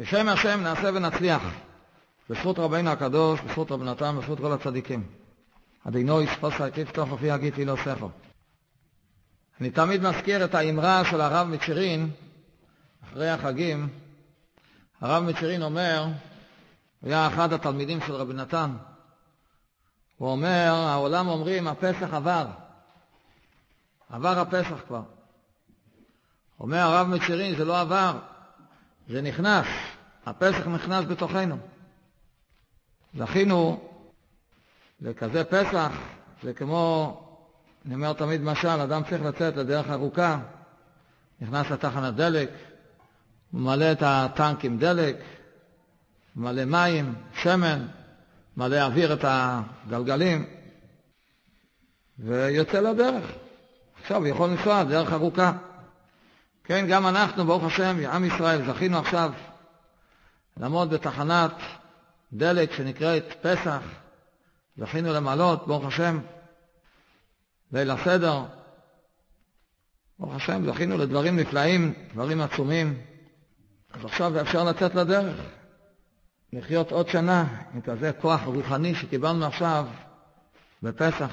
בשם השם נעשה ונצליח. בזכות רבינו הקדוש, בזכות רב נתן, בזכות כל הצדיקים. אדינו יספוס הקיף תוך אופי הגיד לא סכו. אני תמיד מזכיר את האמרה של הרב מצ'רין, אחרי החגים. הרב מצ'רין אומר, הוא היה אחד התלמידים של רבי נתן. הוא אומר, העולם אומרים, הפסח עבר. עבר הפסח כבר. אומר הרב מצ'רין, זה לא עבר, זה נכנס. הפסח נכנס בתוכנו. זכינו לכזה פסח, זה כמו, אני אומר תמיד משל, אדם צריך לצאת לדרך ארוכה, נכנס לתחנת דלק, ממלא את הטנק עם דלק, מלא מים, שמן, מלא אוויר את הגלגלים, ויוצא לדרך. עכשיו הוא יכול לנסוע דרך ארוכה. כן, גם אנחנו, ברוך השם, עם ישראל, זכינו עכשיו לעמוד בתחנת דלק שנקראת פסח, זכינו למעלות, ברוך השם, ליל הסדר. ברוך השם, זכינו לדברים נפלאים, דברים עצומים. אז עכשיו אפשר לצאת לדרך, לחיות עוד שנה עם כזה כוח רוחני שקיבלנו עכשיו בפסח.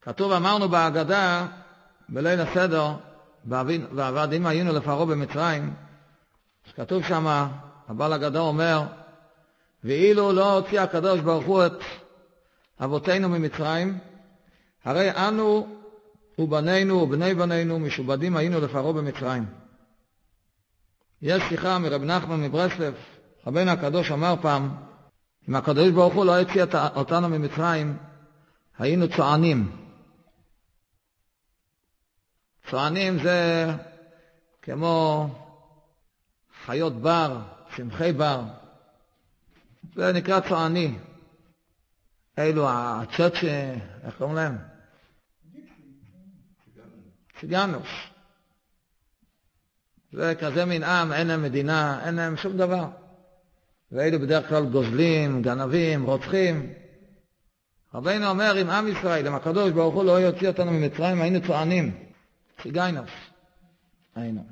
כתוב, אמרנו בהגדה, בליל הסדר, ועבדים היינו לפרעה במצרים, כתוב שם, הבעל הגדה אומר, ואילו לא הוציא הקדוש ברוך הוא את אבותינו ממצרים, הרי אנו ובנינו ובני בנינו משובדים היינו לפרעה במצרים. יש שיחה מרב נחמן מברסלב, רבנו הקדוש אמר פעם, אם הקדוש ברוך הוא לא הציע אותנו ממצרים, היינו צוענים. צוענים זה כמו חיות בר, שמחי בר, זה נקרא צועני. אלו הצ'צ'ה, איך קוראים להם? ציגנוס. זה כזה מין עם, אין להם מדינה, אין להם שום דבר. ואלו בדרך כלל גוזלים, גנבים, רוצחים. רבינו אומר, אם עם ישראל, אם הקדוש ברוך הוא לא יוציא אותנו ממצרים, היינו צוענים. ציגיינוס. היינו.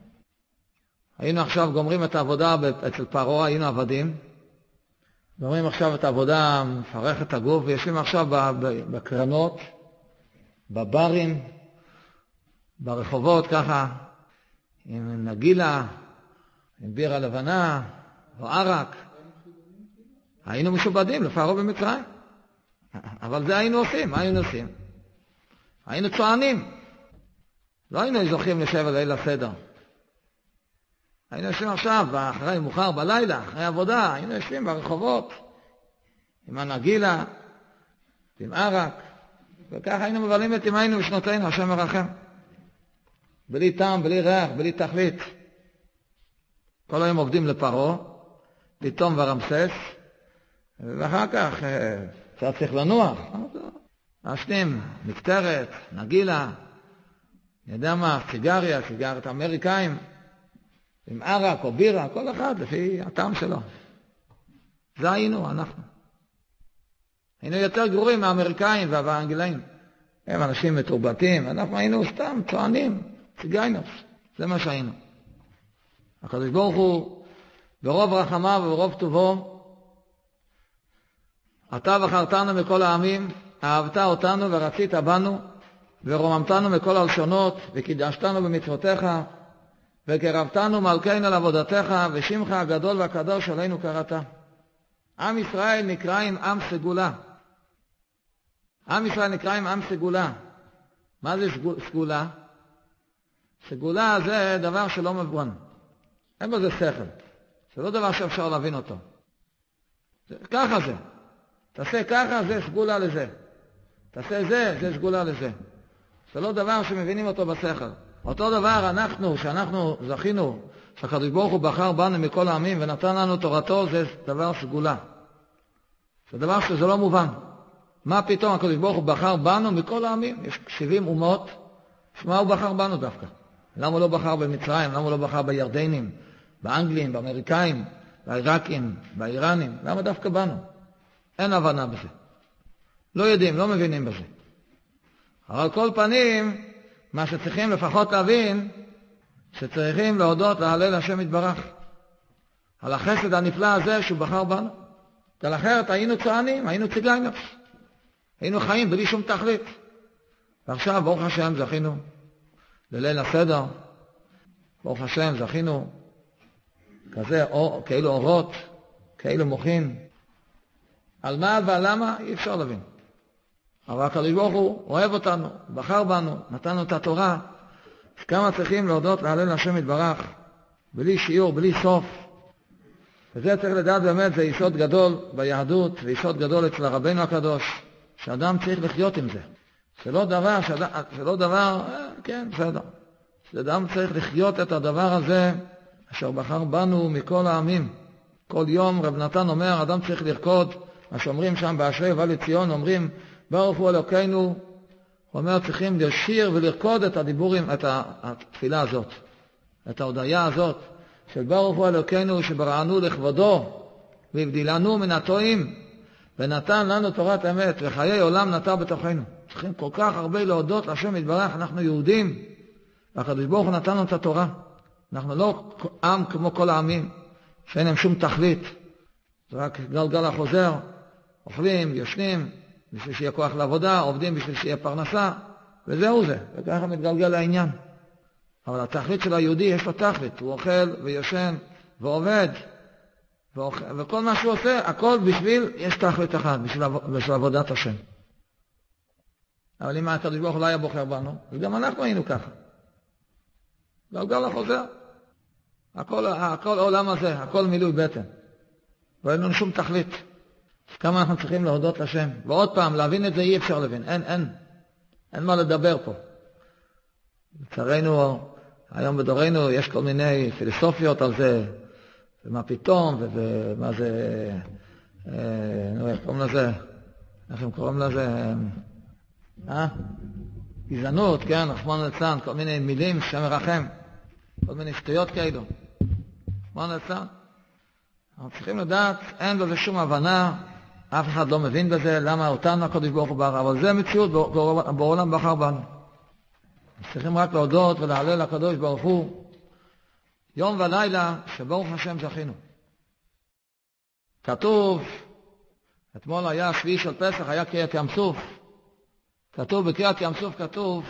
היינו עכשיו גומרים את העבודה אצל פרעה, היינו עבדים. גומרים עכשיו את העבודה, מפרך את הגוף, ויושבים עכשיו בקרנות, בברים, ברחובות ככה, עם נגילה, עם בירה לבנה, או ערק. היינו משובדים לפרעה במצרים. אבל זה היינו עושים, מה היינו עושים? היינו צוענים. לא היינו זוכים לשבת ליל הסדר. היינו יושבים עכשיו, אחרי מאוחר בלילה, אחרי עבודה, היינו יושבים ברחובות עם הנגילה, עם ערק, וככה היינו מבלים את ימינו ושנותינו, השם מרחם. בלי טעם, בלי ריח, בלי תכלית. כל היום עובדים לפרעה, פתאום ורמסס, ואחר כך קצת אה, צריך לנוח. מעשנים, מקטרת, נגילה, אני יודע מה, סיגריה, סיגרת אמריקאים. עם ערק או בירה, כל אחד לפי הטעם שלו. זה היינו, אנחנו. היינו יותר גרועים מהאמריקאים והאנגלאים. הם אנשים מתורבתים, אנחנו היינו סתם צוענים, ציגיינוס, זה מה שהיינו. הקדוש ברוך הוא, ברוב רחמיו וברוב טובו, אתה בחרתנו מכל העמים, אהבת אותנו ורצית בנו, ורוממתנו מכל הלשונות, וקידשתנו במצוותיך, וקרבתנו מלכנו לעבודתך, ושמך הגדול והקדוש עלינו קראת. עם ישראל נקראים עם סגולה. עם ישראל נקראים עם סגולה. מה זה סגולה? סגולה זה דבר שלא מבואן. אין בזה שכל. זה לא דבר שאפשר להבין אותו. זה, ככה זה. תעשה ככה, זה סגולה לזה. תעשה זה, זה סגולה לזה. זה לא דבר שמבינים אותו בשכל. אותו דבר אנחנו, שאנחנו זכינו, שהקדוש ברוך הוא בחר בנו מכל העמים ונתן לנו תורתו, זה דבר סגולה. זה דבר שזה לא מובן. מה פתאום הקדוש ברוך הוא בחר בנו מכל העמים? יש 70 אומות, מה הוא בחר בנו דווקא? למה הוא לא בחר במצרים? למה הוא לא בחר בירדנים, באנגלים, באמריקאים, בעיראקים, באיראנים? למה דווקא בנו? אין הבנה בזה. לא יודעים, לא מבינים בזה. אבל כל פנים, מה שצריכים לפחות להבין, שצריכים להודות, להלל השם יתברך, על החסד הנפלא הזה שהוא בחר בנו. כי אחרת היינו צוענים, היינו ציגליינוס. היינו חיים בלי שום תכלית. ועכשיו, ברוך השם, זכינו לליל הסדר. ברוך השם, זכינו כזה, אור, כאילו אורות, כאילו מוחין. על מה ועל למה, אי אפשר להבין. אבל הקדוש ברוך הוא אוהב אותנו, בחר בנו, נתן לנו את התורה. כמה צריכים להודות להלל השם יתברך, בלי שיעור, בלי סוף. וזה צריך לדעת באמת, זה יסוד גדול ביהדות, ויסוד גדול אצל רבנו הקדוש, שאדם צריך לחיות עם זה. זה לא דבר, זה לא דבר, אה, כן, בסדר. שאדם צריך לחיות את הדבר הזה, אשר בחר בנו מכל העמים. כל יום רב נתן אומר, אדם צריך לרקוד, מה שאומרים שם באשרי ובא לציון, אומרים, ברוך הוא אלוקינו, הוא אומר, צריכים לשיר ולרקוד את הדיבורים, את התפילה הזאת, את ההודיה הזאת. של ברוך הוא אלוקינו שבראנו לכבודו והבדילנו מן הטועים ונתן לנו תורת אמת וחיי עולם נטע בתוכנו. צריכים כל כך הרבה להודות להשם יתברך, אנחנו יהודים והקדוש ברוך הוא נתן לנו את התורה. אנחנו לא עם כמו כל העמים שאין להם שום תכלית, זה רק גלגל החוזר, אוכלים, ישנים, בשביל שיהיה כוח לעבודה, עובדים בשביל שיהיה פרנסה, וזהו זה, וככה מתגלגל העניין. אבל התכלית של היהודי יש לו תכלית, הוא אוכל וישן ועובד, ואוכל, וכל מה שהוא עושה, הכל בשביל, יש תכלית אחת, בשביל, בשביל עבודת השם. אבל אם הקדוש ברוך הוא לא היה בוחר בנו, אז גם אנחנו היינו ככה. גלגל החוזר. הכל, הכל העולם הזה, הכל מילוי בטן. ואין לנו שום תכלית. כמה אנחנו צריכים להודות לשם. ועוד פעם, להבין את זה אי אפשר להבין. אין, אין. אין מה לדבר פה. לצערנו, היום בדורנו יש כל מיני פילוסופיות על זה, ומה פתאום, ומה זה, אה, נו, איך קוראים לזה? איך הם קוראים לזה? אה? גזענות, כן, רחמנא ליצלן, כל מיני מילים, שם מרחם, כל מיני שטויות כאלו. רחמנא ליצלן. אנחנו צריכים לדעת, אין בזה שום הבנה, אף אחד לא מבין בזה, למה אותנו הקדוש ברוך הוא בחר, אבל זה המציאות, בעולם בחר בנו. צריכים רק להודות ולהלל לקדוש ברוך הוא יום ולילה שברוך השם זכינו. כתוב, אתמול היה שביעי של פסח, היה קריאת ים סוף. כתוב בקריאת ים סוף, כתוב,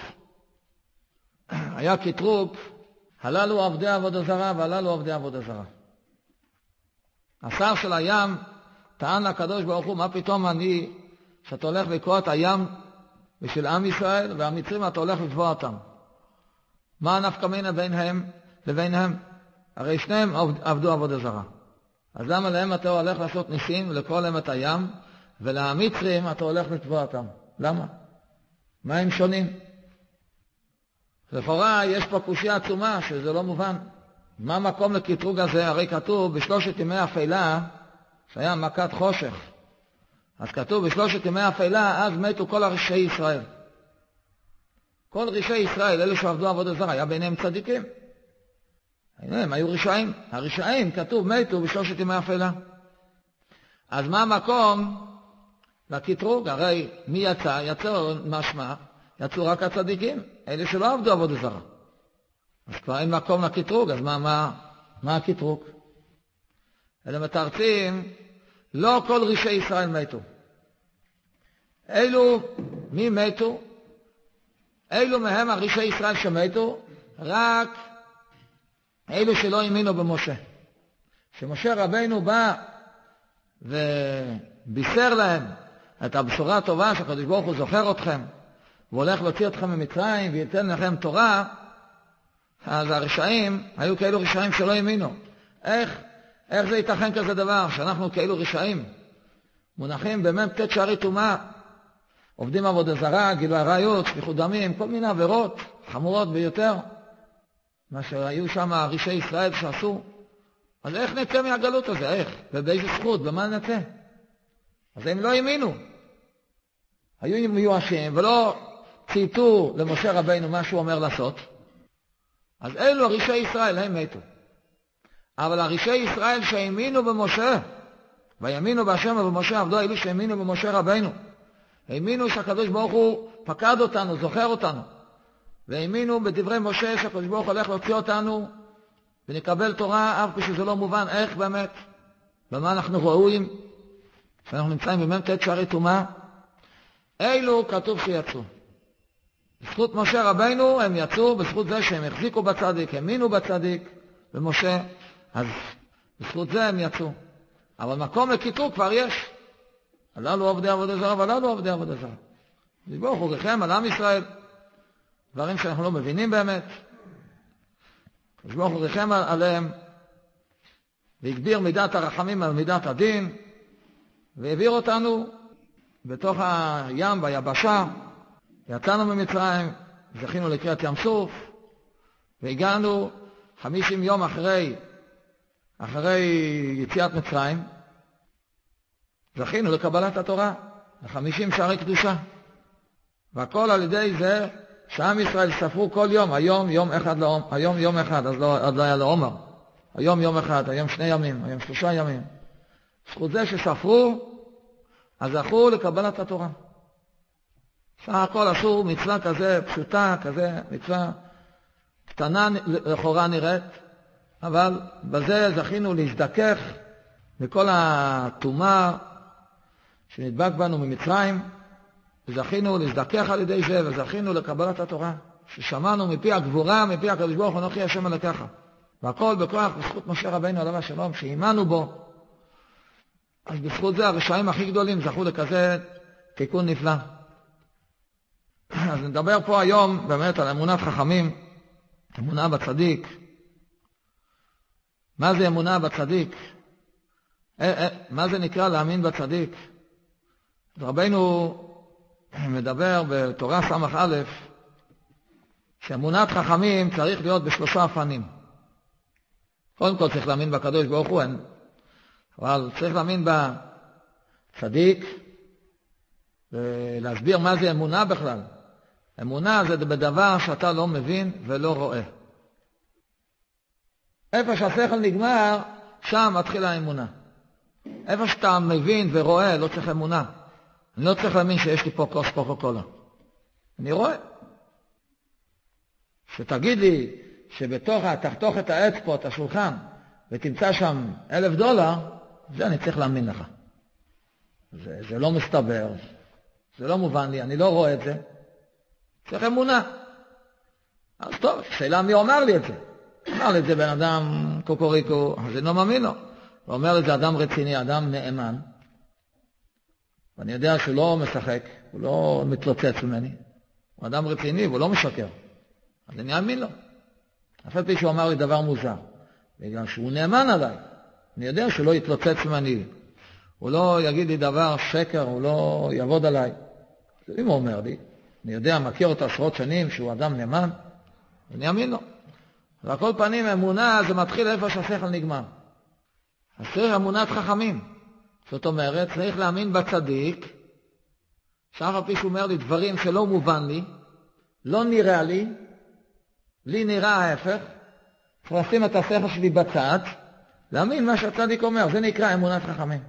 היה קטרוג, הללו עבדי עבודה זרה והללו עבדי עבודה זרה. השר של הים טען לקדוש ברוך הוא, מה פתאום אני, שאתה הולך לקרוא את הים בשביל עם ישראל, והמצרים אתה הולך לתבוע אותם. מה הנפקא מינה ביניהם לביניהם? הרי שניהם עבדו עבודה זרה. אז למה להם אתה הולך לעשות ניסים ולקרוא להם את הים, ולמצרים אתה הולך לתבוע אותם? למה? מה הם שונים? לכאורה יש פה קושייה עצומה שזה לא מובן. מה המקום לקטרוג הזה? הרי כתוב בשלושת ימי אפלה, שהיה מכת חושך. אז כתוב בשלושת ימי אפלה, אז מתו כל הרשעי ישראל. כל רשעי ישראל, אלה שעבדו עבודה זרה, היה ביניהם צדיקים. הם היו רשעים. הרשעים, כתוב, מתו בשלושת ימי אפלה. אז מה המקום לקטרוג? הרי מי יצא? יצאו משמע, יצאו רק הצדיקים, אלה שלא עבדו עבודה זרה. אז כבר אין מקום לקטרוג, אז מה, מה, מה הקטרוג? אלה מתרצים לא כל רשעי ישראל מתו. אלו, מי מתו? אלו מהם הרשעי ישראל שמתו? רק אלו שלא האמינו במשה. שמשה רבינו בא ובישר להם את הבשורה הטובה שהקדוש ברוך הוא זוכר אתכם והולך להוציא אתכם ממצרים וייתן לכם תורה, אז הרשעים היו כאלו רשעים שלא האמינו. איך, איך זה ייתכן כזה דבר, שאנחנו כאלו רשעים, מונחים במ"ט שערי טומאה, עובדים עבודה זרה, גילוי עריות, שפיכות דמים, כל מיני עבירות חמורות ביותר, מה שהיו שם רשעי ישראל שעשו. אז איך נצא מהגלות הזה? איך? ובאיזה זכות? במה נצא? אז הם לא האמינו. היו מיואשים ולא צייתו למשה רבינו מה שהוא אומר לעשות. אז אלו רשעי ישראל, הם מתו. אבל הרשעי ישראל שהאמינו במשה, ויאמינו בהשם ובמשה עבדו אלו שהאמינו במשה רבינו. האמינו שהקדוש ברוך הוא פקד אותנו, זוכר אותנו. והאמינו בדברי משה שהקדוש ברוך הולך להוציא אותנו ונקבל תורה, אף כשזה לא מובן איך באמת, במה אנחנו ראויים, שאנחנו נמצאים במ"ט שערי טומאה. אלו כתוב שיצאו. בזכות משה רבנו הם יצאו, בזכות זה שהם החזיקו בצדיק, האמינו בצדיק, במשה, אז בזכות זה הם יצאו. אבל מקום לקיטור כבר יש. הללו עובדי עבודה זרה והללו עובדי עבודה זרה. דיבור חוגיכם על עם ישראל, דברים שאנחנו לא מבינים באמת. דיבור חוגיכם עליהם, והגביר מידת הרחמים על מידת הדין, והעביר אותנו בתוך הים ביבשה, יצאנו ממצרים, זכינו לקריאת ים סוף, והגענו חמישים יום אחרי, אחרי יציאת מצרים, זכינו לקבלת התורה, לחמישים שערי קדושה. והכל על ידי זה שעם ישראל ספרו כל יום, היום יום אחד, לעומר, היום יום אחד, אז לא, עוד לא היה לעומר. היום יום אחד, היום שני ימים, היום שלושה ימים. זכות זה שספרו, אז זכו לקבלת התורה. סך הכל עשו מצווה כזה פשוטה, כזה מצווה קטנה לכאורה נראית, אבל בזה זכינו להזדכך מכל הטומאה שנדבק בנו ממצרים, וזכינו להזדכך על ידי זה, וזכינו לקבלת התורה, ששמענו מפי הגבורה, מפי הקדוש ברוך הוא אנוכי השם אלוקיך. והכל בכוח בזכות משה רבינו עליו השלום, שהאמנו בו. אז בזכות זה הרשעים הכי גדולים זכו לכזה תיקון נפלא. אז נדבר פה היום באמת על אמונת חכמים, אמונה בצדיק. מה זה אמונה בצדיק? אה, אה, מה זה נקרא להאמין בצדיק? רבנו מדבר בתורה ס"א שאמונת חכמים צריך להיות בשלושה אופנים. קודם כל צריך להאמין בקדוש ברוך הוא, אבל צריך להאמין בצדיק ולהסביר מה זה אמונה בכלל. אמונה זה בדבר שאתה לא מבין ולא רואה. איפה שהשכל נגמר, שם מתחילה האמונה. איפה שאתה מבין ורואה, לא צריך אמונה. אני לא צריך להאמין שיש לי פה כוס קוקה קולה. אני רואה. שתגיד לי שבתוך, תחתוך את העץ פה, את השולחן, ותמצא שם אלף דולר, זה אני צריך להאמין לך. זה, זה לא מסתבר, זה לא מובן לי, אני לא רואה את זה. צריך אמונה. אז טוב, שאלה מי אומר לי את זה. אמר לי את זה בן אדם קוקוריקו, אז לא מאמין לו. הוא אומר לי זה אדם רציני, אדם נאמן. ואני יודע שהוא לא משחק, הוא לא מתלוצץ ממני. הוא אדם רציני והוא לא משקר. אז אני אאמין לו. אף על פי שהוא אמר לי דבר מוזר. בגלל שהוא נאמן עליי. אני יודע שהוא לא יתלוצץ ממני. הוא לא יגיד לי דבר שקר, הוא לא יעבוד עליי. אם הוא אומר לי, אני יודע, מכיר אותו עשרות שנים, שהוא אדם נאמן, אני אאמין לו. ועל כל פנים, אמונה זה מתחיל איפה שהשכל נגמר. אז צריך אמונת חכמים. זאת אומרת, צריך להאמין בצדיק, שאף על פי שהוא אומר לי דברים שלא מובן לי, לא נראה לי, לי נראה ההפך, צריך לשים את השכל שלי בצד, להאמין מה שהצדיק אומר, זה נקרא אמונת חכמים.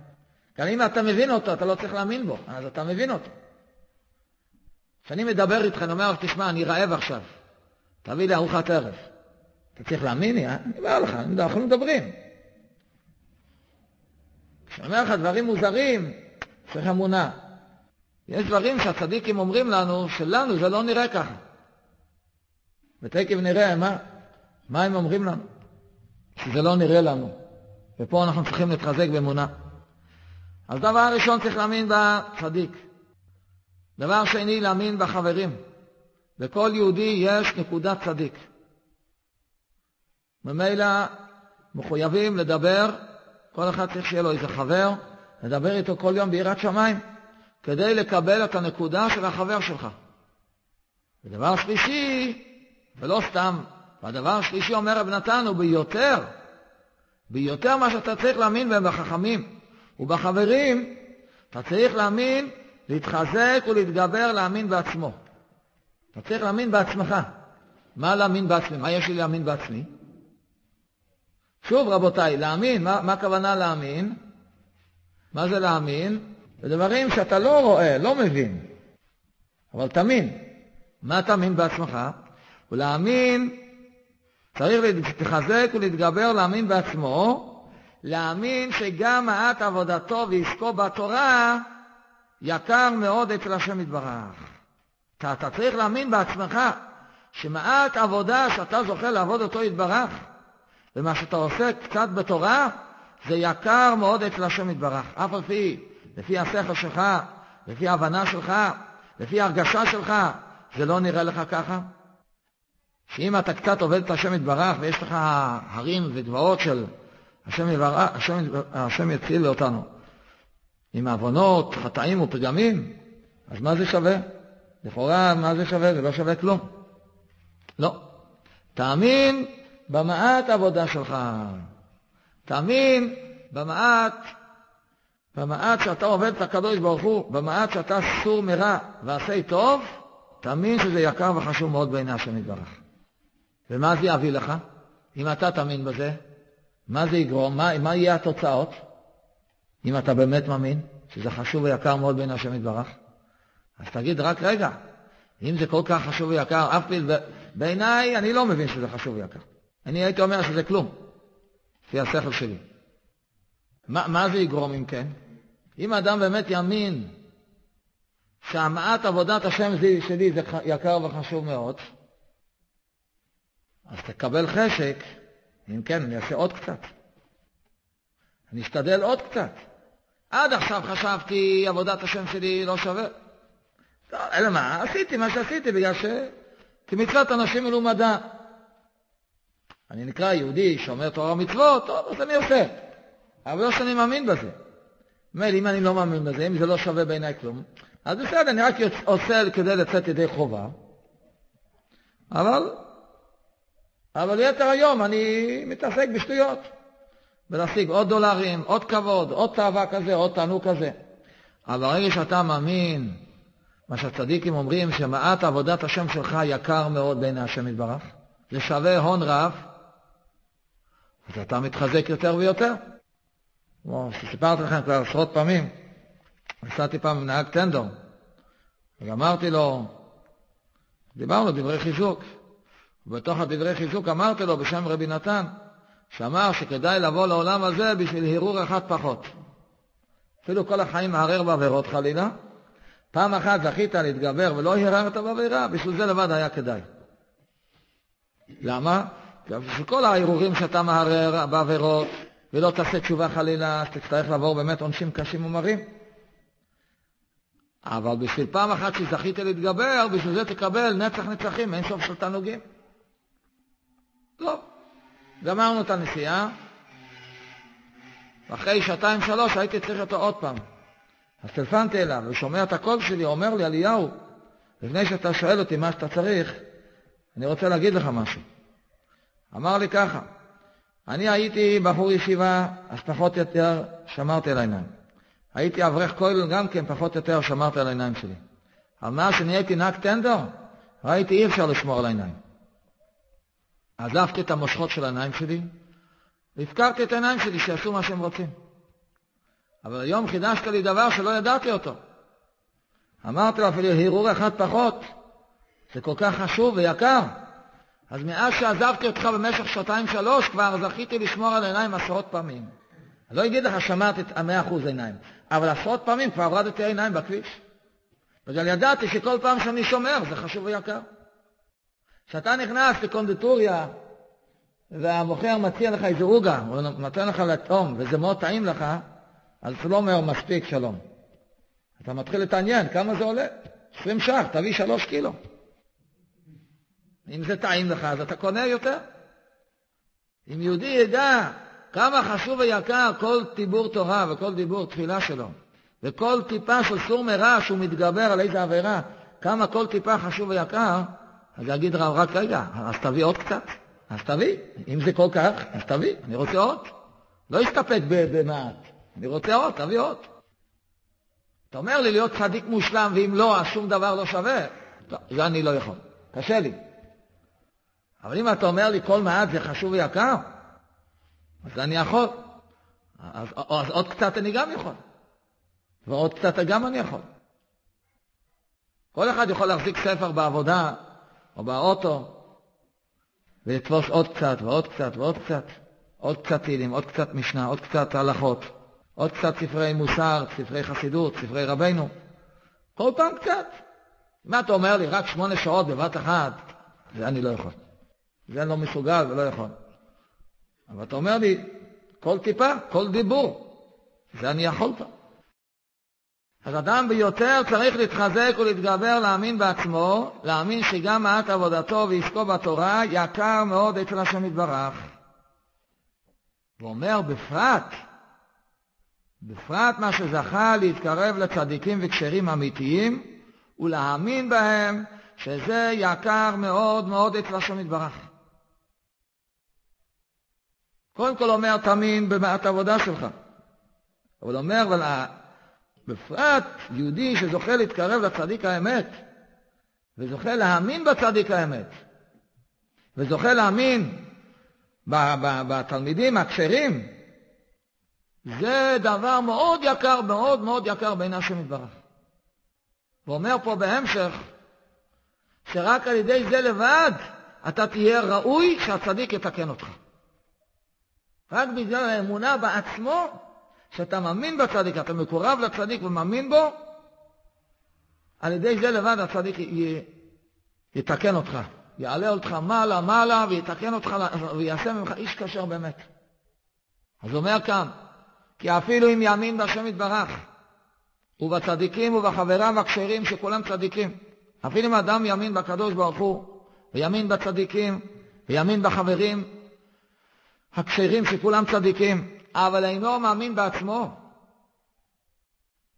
כי אם אתה מבין אותו, אתה לא צריך להאמין בו, אז אתה מבין אותו. כשאני מדבר איתך, אני אומר לך, תשמע, אני רעב עכשיו, תביא לי ארוחת ערב. אתה צריך להאמין לי, אה? אני אומר לך, אנחנו מדברים. כשאני אומר לך דברים מוזרים, צריך אמונה. יש דברים שהצדיקים אומרים לנו, שלנו זה לא נראה ככה. ותכף נראה מה, מה הם אומרים לנו, שזה לא נראה לנו. ופה אנחנו צריכים להתחזק באמונה. אז דבר ראשון צריך להאמין בצדיק. דבר שני, להאמין בחברים. לכל יהודי יש נקודת צדיק. ממילא מחויבים לדבר כל אחד צריך שיהיה לו איזה חבר, לדבר איתו כל יום ביראת שמיים, כדי לקבל את הנקודה של החבר שלך. ודבר שלישי, ולא סתם, והדבר השלישי אומר רב נתן, הוא ביותר, ביותר מה שאתה צריך להאמין בהם בחכמים ובחברים, אתה צריך להאמין, להתחזק ולהתגבר להאמין בעצמו. אתה צריך להאמין בעצמך. מה להאמין בעצמי? מה יש לי להאמין בעצמי? שוב רבותיי, להאמין, מה, מה הכוונה להאמין? מה זה להאמין? זה דברים שאתה לא רואה, לא מבין, אבל תאמין. מה תאמין בעצמך? ולהאמין, צריך להתחזק ולהתגבר להאמין בעצמו, להאמין שגם מעט עבודתו ועסקו בתורה יקר מאוד אצל השם יתברך. אתה, אתה צריך להאמין בעצמך שמעט עבודה שאתה זוכה לעבוד אותו יתברך, ומה שאתה עושה קצת בתורה, זה יקר מאוד אצל השם יתברך. אף על פי, לפי השכל שלך, לפי ההבנה שלך, לפי ההרגשה שלך, זה לא נראה לך ככה? שאם אתה קצת עובד את השם יתברך ויש לך הרים ודבעות של השם, יברך, השם, השם יציל אותנו עם עוונות, חטאים ופגמים, אז מה זה שווה? לכאורה, מה זה שווה? זה לא שווה כלום. לא. תאמין במעט עבודה שלך. תאמין במעט, במעט שאתה עובד את הקדוש ברוך הוא, במעט שאתה סור מרע ועשה טוב, תאמין שזה יקר וחשוב מאוד בעיני השם יתברך. ומה זה יביא לך? אם אתה תאמין בזה, מה זה יגרום? מה, מה יהיה התוצאות? אם אתה באמת מאמין שזה חשוב ויקר מאוד בעיני השם יתברך, אז תגיד רק רגע, אם זה כל כך חשוב ויקר, אף פעיל, בעיניי אני לא מבין שזה חשוב ויקר. אני הייתי אומר שזה כלום, לפי השכל שלי. מה, מה זה יגרום אם כן? אם אדם באמת יאמין שהמעט עבודת השם שלי זה יקר וחשוב מאוד, אז תקבל חשק, אם כן, אני אעשה עוד קצת. אני אשתדל עוד קצת. עד עכשיו חשבתי, עבודת השם שלי לא שווה. טוב, אלא מה, עשיתי מה שעשיתי, בגלל ש... כמצוות אנשים מלומדה. אני נקרא יהודי שומר תורה ומצוות, טוב, אז אני עושה. אבל לא שאני מאמין בזה. מילא, אם אני לא מאמין בזה, אם זה לא שווה בעיניי כלום, אז בסדר, אני רק עושה כדי לצאת ידי חובה. אבל, אבל יתר היום אני מתעסק בשטויות. ולהשיג עוד דולרים, עוד כבוד, עוד תאווה כזה, עוד תענוג כזה. אבל ברגע שאתה מאמין, מה שהצדיקים אומרים, שמעט עבודת השם שלך יקר מאוד בעיני השם יתברך, זה שווה הון רב, אז אתה מתחזק יותר ויותר. כמו שסיפרתי לכם כבר עשרות פעמים, נסעתי פעם עם נהג ואמרתי לו, דיברנו דברי חיזוק, ובתוך הדברי חיזוק אמרתי לו בשם רבי נתן, שאמר שכדאי לבוא לעולם הזה בשביל הרהור אחד פחות. אפילו כל החיים מערער בעבירות חלילה, פעם אחת זכית להתגבר ולא הרהרת בעבירה, בשביל זה לבד היה כדאי. למה? בשביל כל הערעורים שאתה מערער בעבירות, ולא תעשה תשובה חלילה, תצטרך לעבור באמת עונשים קשים ומרים. אבל בשביל פעם אחת שזכית להתגבר, בשביל זה תקבל נצח נצחים, אין סוף של תענוגים. טוב, גמרנו את הנסיעה, ואחרי שעתיים שלוש הייתי צריך אותו עוד פעם. אז טלפנתי אליו, הוא שומע את הקול שלי, אומר לי, אליהו, לפני שאתה שואל אותי מה שאתה צריך, אני רוצה להגיד לך משהו. אמר לי ככה, אני הייתי בחור ישיבה, אז פחות או יותר שמרתי על העיניים. הייתי אברך כולל גם כן, פחות או יותר שמרתי על העיניים שלי. אבל מאז שנהייתי נהג טנדר, ראיתי אי אפשר לשמור על העיניים. עזבתי את המושכות של העיניים שלי, והפקרתי את העיניים שלי שיעשו מה שהם רוצים. אבל היום חידשת לי דבר שלא ידעתי אותו. אמרתי לו אפילו הרהור אחד פחות, זה כל כך חשוב ויקר. אז מאז שעזבתי אותך במשך שנתיים שלוש, כבר זכיתי לשמור על עיניים עשרות פעמים. אני לא אגיד לך שמרתי את המאה אחוז עיניים, אבל עשרות פעמים כבר הורדתי עיניים בכביש. בגלל ידעתי שכל פעם שאני שומר זה חשוב ויקר. כשאתה נכנס לקונדיטוריה והמוכר מציע לך איזה עוגה, הוא נותן לך לטעום וזה מאוד טעים לך, אז אתה לא אומר מספיק שלום. אתה מתחיל להתעניין כמה זה עולה. 20 ש"ח, תביא 3 קילו. אם זה טעים לך, אז אתה קונה יותר. אם יהודי ידע כמה חשוב ויקר כל דיבור תורה וכל דיבור תפילה שלו, וכל טיפה של סור מרע שהוא מתגבר על איזה עבירה, כמה כל טיפה חשוב ויקר, אז יגיד רב, רק רגע, אז תביא עוד קצת. אז תביא. אם זה כל כך, אז תביא. אני רוצה עוד. לא אסתפק במעט. אני רוצה עוד, תביא עוד. אתה אומר לי להיות צדיק מושלם, ואם לא, אז שום דבר לא שווה. טוב, זה אני לא יכול. קשה לי. אבל אם אתה אומר לי כל מעט זה חשוב ויקר, אז אני יכול. אז, אז עוד קצת אני גם יכול. ועוד קצת גם אני יכול. כל אחד יכול להחזיק ספר בעבודה, או באוטו, ולתפוס עוד קצת ועוד קצת ועוד קצת, עוד קצת תהילים, עוד קצת משנה, עוד קצת הלכות, עוד קצת ספרי מוסר, ספרי חסידות, ספרי רבנו. כל פעם קצת. מה אתה אומר לי, רק שמונה שעות בבת אחת? זה אני לא יכול. זה לא מסוגל ולא יכול. אבל אתה אומר לי, כל טיפה, כל דיבור, זה אני יכול כבר. אז אדם ביותר צריך להתחזק ולהתגבר להאמין בעצמו, להאמין שגם מעט עבודתו ועסקו בתורה יקר מאוד אצל השם יתברך. הוא אומר בפרט, בפרט מה שזכה להתקרב לצדיקים וכשרים אמיתיים, ולהאמין בהם שזה יקר מאוד מאוד אצל השם יתברך. קודם כל אומר תאמין במעט העבודה שלך. אבל אומר, אבל בפרט יהודי שזוכה להתקרב לצדיק האמת, וזוכה להאמין בצדיק האמת, וזוכה להאמין בתלמידים הכשרים, זה דבר מאוד יקר, מאוד מאוד יקר בעיני השם יתברך. הוא אומר פה בהמשך, שרק על ידי זה לבד אתה תהיה ראוי שהצדיק יתקן אותך. רק בגלל האמונה בעצמו, שאתה מאמין בצדיק, אתה מקורב לצדיק ומאמין בו, על ידי זה לבד הצדיק י... יתקן אותך, יעלה אותך מעלה מעלה ויתקן אותך ויעשה ממך איש כשר באמת. אז אומר כאן, כי אפילו אם יאמין בהשם יתברך, ובצדיקים ובחבריו הכשרים שכולם צדיקים, אפילו אם אדם יאמין בקדוש ברוך הוא, ויאמין בצדיקים, ויאמין בחברים הכשרים שכולם צדיקים, אבל אינו מאמין בעצמו.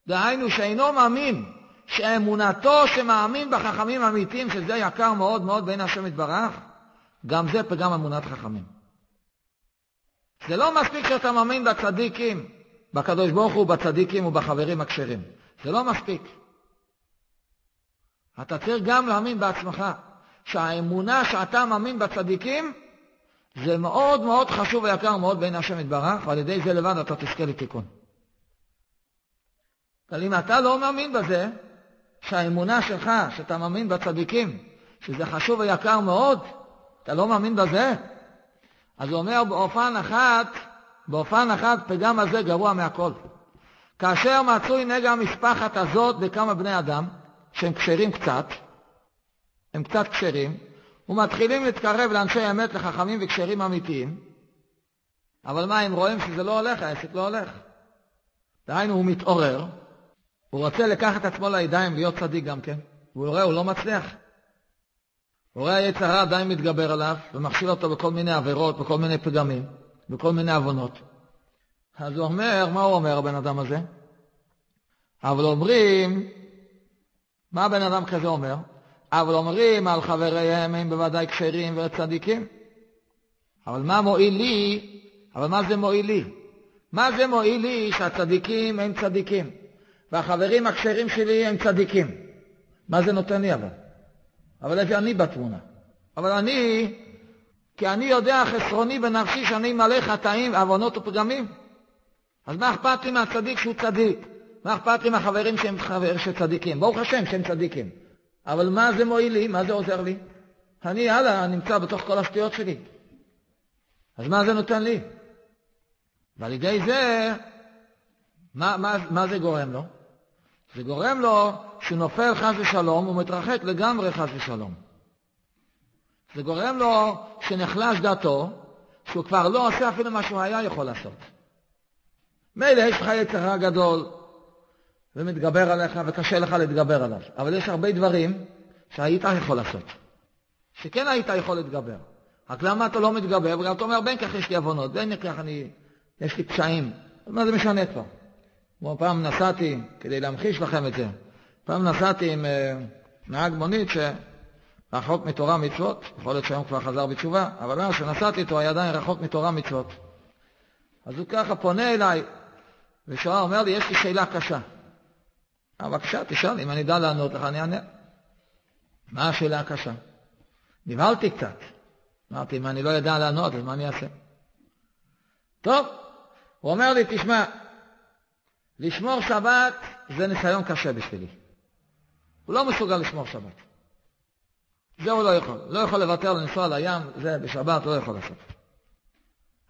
דהיינו שאינו מאמין שאמונתו שמאמין בחכמים האמיתיים, שזה יקר מאוד מאוד בין השם יתברך, גם זה פגם אמונת חכמים. זה לא מספיק שאתה מאמין בצדיקים, בקדוש ברוך הוא, בצדיקים ובחברים הכשרים. זה לא מספיק. אתה צריך גם להאמין בעצמך, שהאמונה שאתה מאמין בצדיקים, זה מאוד מאוד חשוב ויקר מאוד בין השם יתברך, ועל ידי זה לבד אתה תזכה לתיקון. אבל אם אתה לא מאמין בזה, שהאמונה שלך, שאתה מאמין בצדיקים, שזה חשוב ויקר מאוד, אתה לא מאמין בזה? אז הוא אומר באופן אחת, באופן אחת פגם הזה גרוע מהכל. כאשר מצוי נגע המשפחת הזאת בכמה בני אדם, שהם כשרים קצת, הם קצת כשרים, ומתחילים להתקרב לאנשי אמת, לחכמים וכשרים אמיתיים, אבל מה, הם רואים שזה לא הולך, העסק לא הולך. דהיינו, הוא מתעורר, הוא רוצה לקחת עצמו לידיים, להיות צדיק גם כן, והוא רואה, הוא לא מצליח. הוא רואה היצרה עדיין מתגבר עליו, ומכשיל אותו בכל מיני עבירות, בכל מיני פגמים, בכל מיני עוונות. אז הוא אומר, מה הוא אומר, הבן אדם הזה? אבל אומרים, מה הבן אדם כזה אומר? אבל אומרים על חבריהם הם בוודאי כשרים וצדיקים. אבל מה מועיל לי? אבל מה זה מועיל לי? מה זה מועיל לי שהצדיקים הם צדיקים, והחברים הכשרים שלי הם צדיקים? מה זה נותן לי אבל? אבל איזה אני בתמונה. אבל אני, כי אני יודע חסרוני בנפשי שאני מלא חטאים, עוונות ופגמים. אז מה אכפת לי מהצדיק שהוא צדיק? מה אכפת לי מהחברים שהם חבר שצדיקים? ברוך השם שהם צדיקים. אבל מה זה מועיל לי? מה זה עוזר לי? אני, יאללה, נמצא בתוך כל השטויות שלי. אז מה זה נותן לי? ועל ידי זה, מה, מה, מה זה גורם לו? זה גורם לו שהוא נופל חס ושלום ומתרחק לגמרי חס ושלום. זה גורם לו שנחלש דעתו, שהוא כבר לא עושה אפילו מה שהוא היה יכול לעשות. מילא יש לך יצרה גדול, ומתגבר עליך וקשה לך להתגבר עליו. אבל יש הרבה דברים שהיית יכול לעשות, שכן היית יכול להתגבר. רק למה אתה לא מתגבר? וגם אתה אומר, בין כך יש לי עוונות, בין כך אני, יש לי פשעים. מה זה משנה כבר? כמו פעם נסעתי, כדי להמחיש לכם את זה, פעם נסעתי עם uh, נהג מונית שרחוק מתורה מצוות, יכול להיות שהיום כבר חזר בתשובה, אבל אז כשנסעתי איתו היה עדיין רחוק מתורה מצוות. אז הוא ככה פונה אליי, ושואל, אומר לי, יש לי שאלה קשה. אה, בבקשה, תשאל, אם אני אדע לענות לך, אני אענה. מה השאלה הקשה? נבהלתי קצת. אמרתי, אם אני לא יודע לענות, אז מה אני אעשה? טוב, הוא אומר לי, תשמע, לשמור שבת זה ניסיון קשה בשבילי. הוא לא מסוגל לשמור שבת. זה הוא לא יכול. לא יכול לוותר לנסוע לים, זה בשבת לא יכול לעשות.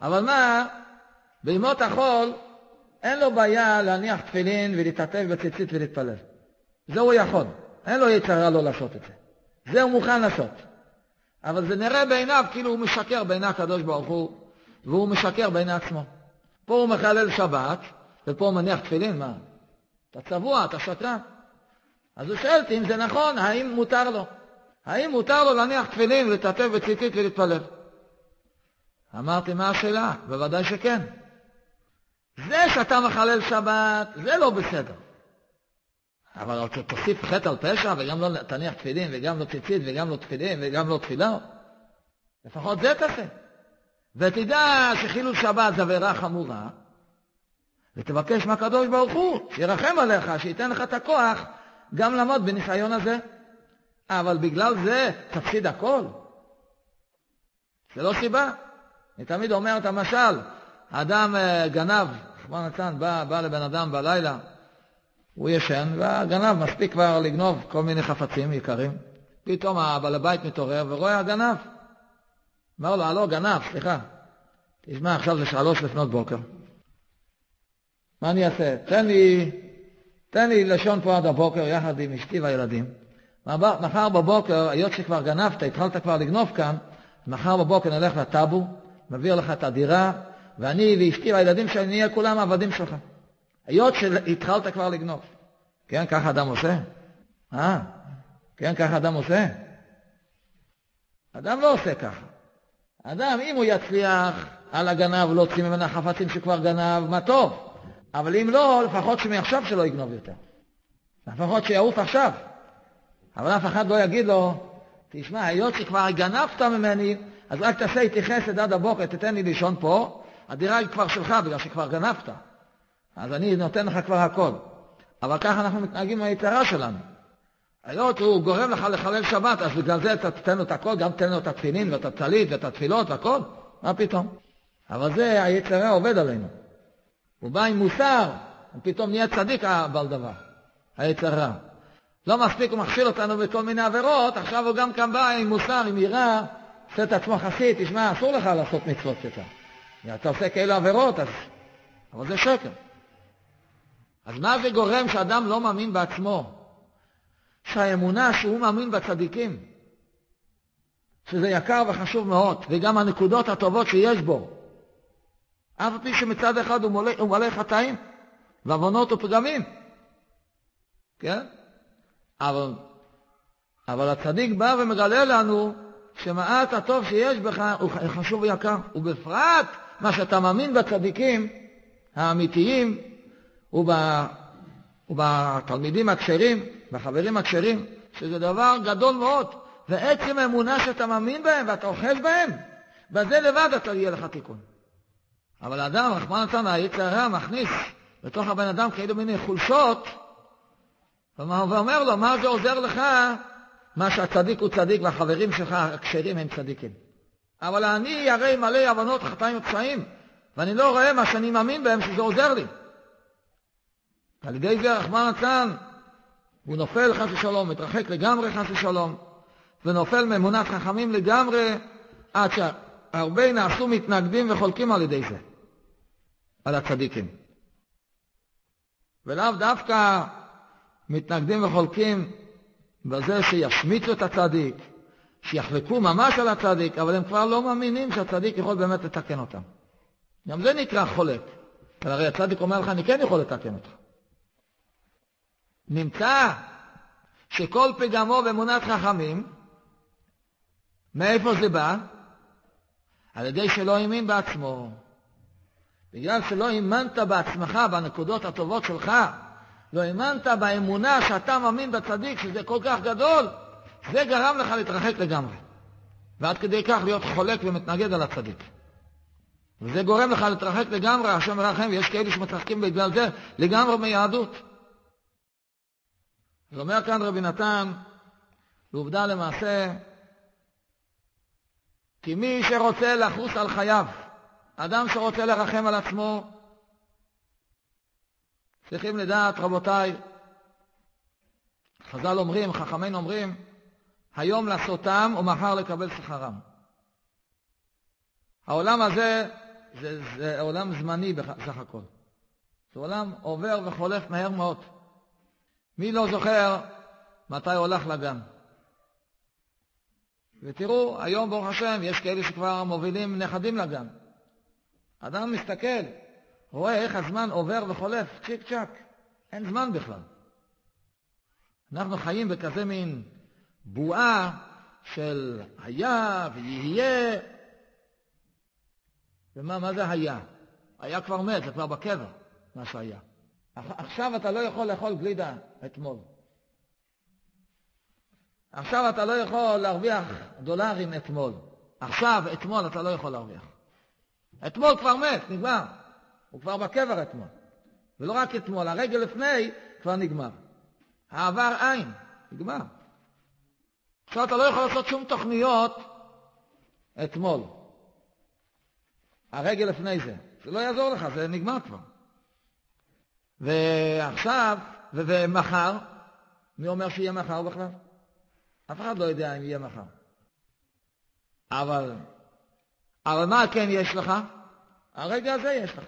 אבל מה, בימות החול אין לו בעיה להניח תפילין ולהתעטף בציצית ולהתפלל. זה הוא יכול. אין לו יצרה לא לעשות את זה. זה הוא מוכן לעשות. אבל זה נראה בעיניו כאילו הוא משקר בעיני הקדוש ברוך הוא, והוא משקר בעיני עצמו. פה הוא מחלל שבת, ופה הוא מניח תפילין, מה? אתה צבוע, אתה שקרן. אז הוא שואל אותי אם זה נכון, האם מותר לו? האם מותר לו להניח תפילין ולהתעטף בציצית ולהתפלל? אמרתי, מה השאלה? בוודאי שכן. זה שאתה מחלל שבת, זה לא בסדר. אבל אתה תוסיף חטא על פשע וגם לא תניח תפילין וגם לא ציצית וגם לא תפילין וגם לא תפילה? לפחות זה תעשה. ותדע שחילול שבת זה עבירה חמורה, ותבקש מהקדוש ברוך הוא שירחם עליך, שייתן לך את הכוח גם לעמוד בניסיון הזה. אבל בגלל זה תפסיד הכל? זה לא סיבה. אני תמיד אומר את המשל, האדם אה, גנב, רחמן נתן, בא, בא לבן אדם בלילה, הוא ישן, והגנב מספיק כבר לגנוב כל מיני חפצים יקרים. פתאום הבעל הבית מתעורר ורואה הגנב. אמר לו, הלו, גנב, סליחה. תשמע, עכשיו זה שלוש לפנות בוקר. מה אני אעשה? תן לי, תן לי לשון פה עד הבוקר יחד עם אשתי והילדים. מחר בבוקר, היות שכבר גנבת, התחלת כבר לגנוב כאן, מחר בבוקר נלך לטאבו, נעביר לך את הדירה, ואני ואשתי והילדים שלי נהיה כולם עבדים שלך. היות שהתחלת כבר לגנוב. כן, ככה אדם עושה? אה? כן, ככה אדם עושה? אדם לא עושה ככה. אדם, אם הוא יצליח על הגנב להוציא ממנה חפצים שכבר גנב, מה טוב. אבל אם לא, לפחות שמעכשיו שלא יגנוב יותר. לפחות שיעוף עכשיו. אבל אף אחד לא יגיד לו, תשמע, היות שכבר גנבת ממני, אז רק תעשה איתי חסד עד הבוקר, תתן לי לישון פה, הדירה היא כבר שלך בגלל שכבר גנבת. אז אני נותן לך כבר הכל. אבל ככה אנחנו מתנהגים עם היתרה שלנו. היות הוא גורם לך לחלל שבת, אז בגלל זה אתה תיתן לו את הכל, גם תיתן לו את התפילין ואת הטלית ואת התפילות והכל, מה פתאום? אבל זה, היצרה עובד עלינו. הוא בא עם מוסר, ופתאום נהיה צדיק הבעל דבר, היצרה. לא מספיק הוא מכשיל אותנו בכל מיני עבירות, עכשיו הוא גם כאן בא עם מוסר, עם יראה, עושה את עצמו חסיד, תשמע, אסור לך לעשות מצוות יותר. אתה עושה כאלה עבירות, אז... אבל זה שקר. אז מה זה גורם שאדם לא מאמין בעצמו? שהאמונה שהוא מאמין בצדיקים, שזה יקר וחשוב מאוד, וגם הנקודות הטובות שיש בו. אף על פי שמצד אחד הוא מלא, הוא מלא חטאים, ועוונות ופגמים, כן? אבל, אבל הצדיק בא ומגלה לנו שמעט הטוב שיש בך הוא חשוב ויקר, ובפרט מה שאתה מאמין בצדיקים האמיתיים ובתלמידים הכשרים, בחברים הכשרים, שזה דבר גדול מאוד, ועצם האמונה שאתה מאמין בהם ואתה אוחז בהם, בזה לבד אתה יהיה לך תיקון. אבל האדם, רחמן נתן, היצר הרע מכניס לתוך הבן אדם כאילו מיני חולשות, ואומר לו, מה זה עוזר לך מה שהצדיק הוא צדיק והחברים שלך הכשרים הם צדיקים. אבל אני הרי מלא הבנות, חטאים ופשעים, ואני לא רואה מה שאני מאמין בהם שזה עוזר לי. על ידי זה רחמן נתן, הוא נופל חס ושלום, מתרחק לגמרי חס ושלום, ונופל מאמונת חכמים לגמרי, עד שהרבה נעשו מתנגדים וחולקים על ידי זה, על הצדיקים. ולאו דווקא מתנגדים וחולקים בזה שישמיצו את הצדיק, שיחלקו ממש על הצדיק, אבל הם כבר לא מאמינים שהצדיק יכול באמת לתקן אותם. גם זה נקרא חולק. אבל הרי הצדיק אומר לך, אני כן יכול לתקן אותך. נמצא שכל פגמו באמונת חכמים, מאיפה זה בא? על ידי שלא האמין בעצמו. בגלל שלא האמנת בעצמך, בנקודות הטובות שלך, לא האמנת באמונה שאתה מאמין בצדיק, שזה כל כך גדול, זה גרם לך להתרחק לגמרי. ועד כדי כך להיות חולק ומתנגד על הצדיק. וזה גורם לך להתרחק לגמרי, השם מרחם, ויש כאלה שמתרחקים בגלל זה לגמרי מיהדות. אז אומר כאן רבי נתן, בעובדה למעשה, כי מי שרוצה לחוס על חייו, אדם שרוצה לרחם על עצמו, צריכים לדעת, רבותיי, חז"ל אומרים, חכמינו אומרים, היום לעשותם ומחר לקבל שכרם. העולם הזה זה, זה עולם זמני בסך הכל. זה עולם עובר וחולף מהר מאוד. מי לא זוכר מתי הוא הלך לגן? ותראו, היום ברוך השם יש כאלה שכבר מובילים נכדים לגן. אדם מסתכל, רואה איך הזמן עובר וחולף, צ'יק צ'אק, אין זמן בכלל. אנחנו חיים בכזה מין בועה של היה ויהיה. ומה מה זה היה? היה כבר מת, זה כבר בקבר, מה שהיה. עכשיו אתה לא יכול לאכול גלידה אתמול. עכשיו אתה לא יכול להרוויח דולרים אתמול. עכשיו, אתמול אתה לא יכול להרוויח. אתמול כבר מת, נגמר. הוא כבר בקבר אתמול. ולא רק אתמול, הרגע לפני כבר נגמר. העבר אין, נגמר. עכשיו אתה לא יכול לעשות שום תוכניות אתמול. הרגע לפני זה. זה לא יעזור לך, זה נגמר כבר. ועכשיו, ומחר, מי אומר שיהיה מחר בכלל? אף אחד לא יודע אם יהיה מחר. אבל, אבל מה כן יש לך? הרגע הזה יש לך.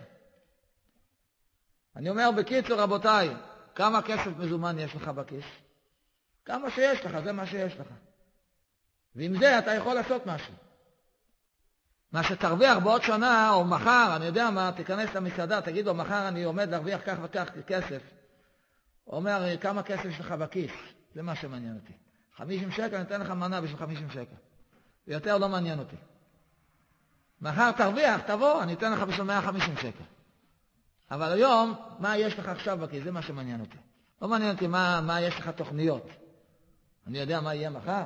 אני אומר בקיצור, רבותיי, כמה כסף מזומן יש לך בכיס? כמה שיש לך, זה מה שיש לך. ועם זה אתה יכול לעשות משהו. מה שתרוויח בעוד שנה או מחר, אני יודע מה, תיכנס למסעדה, תגיד לו, מחר אני עומד להרוויח כך וכך כסף. הוא אומר, כמה כסף יש לך בכיס? זה מה שמעניין אותי. 50 שקל, אני אתן לך מנה בשביל 50 שקל. ויותר לא מעניין אותי. מחר תרוויח, תבוא, אני אתן לך בשביל 150 שקל. אבל היום, מה יש לך עכשיו בכיס? זה מה שמעניין אותי. לא מעניין אותי מה, מה יש לך תוכניות. אני יודע מה יהיה מחר.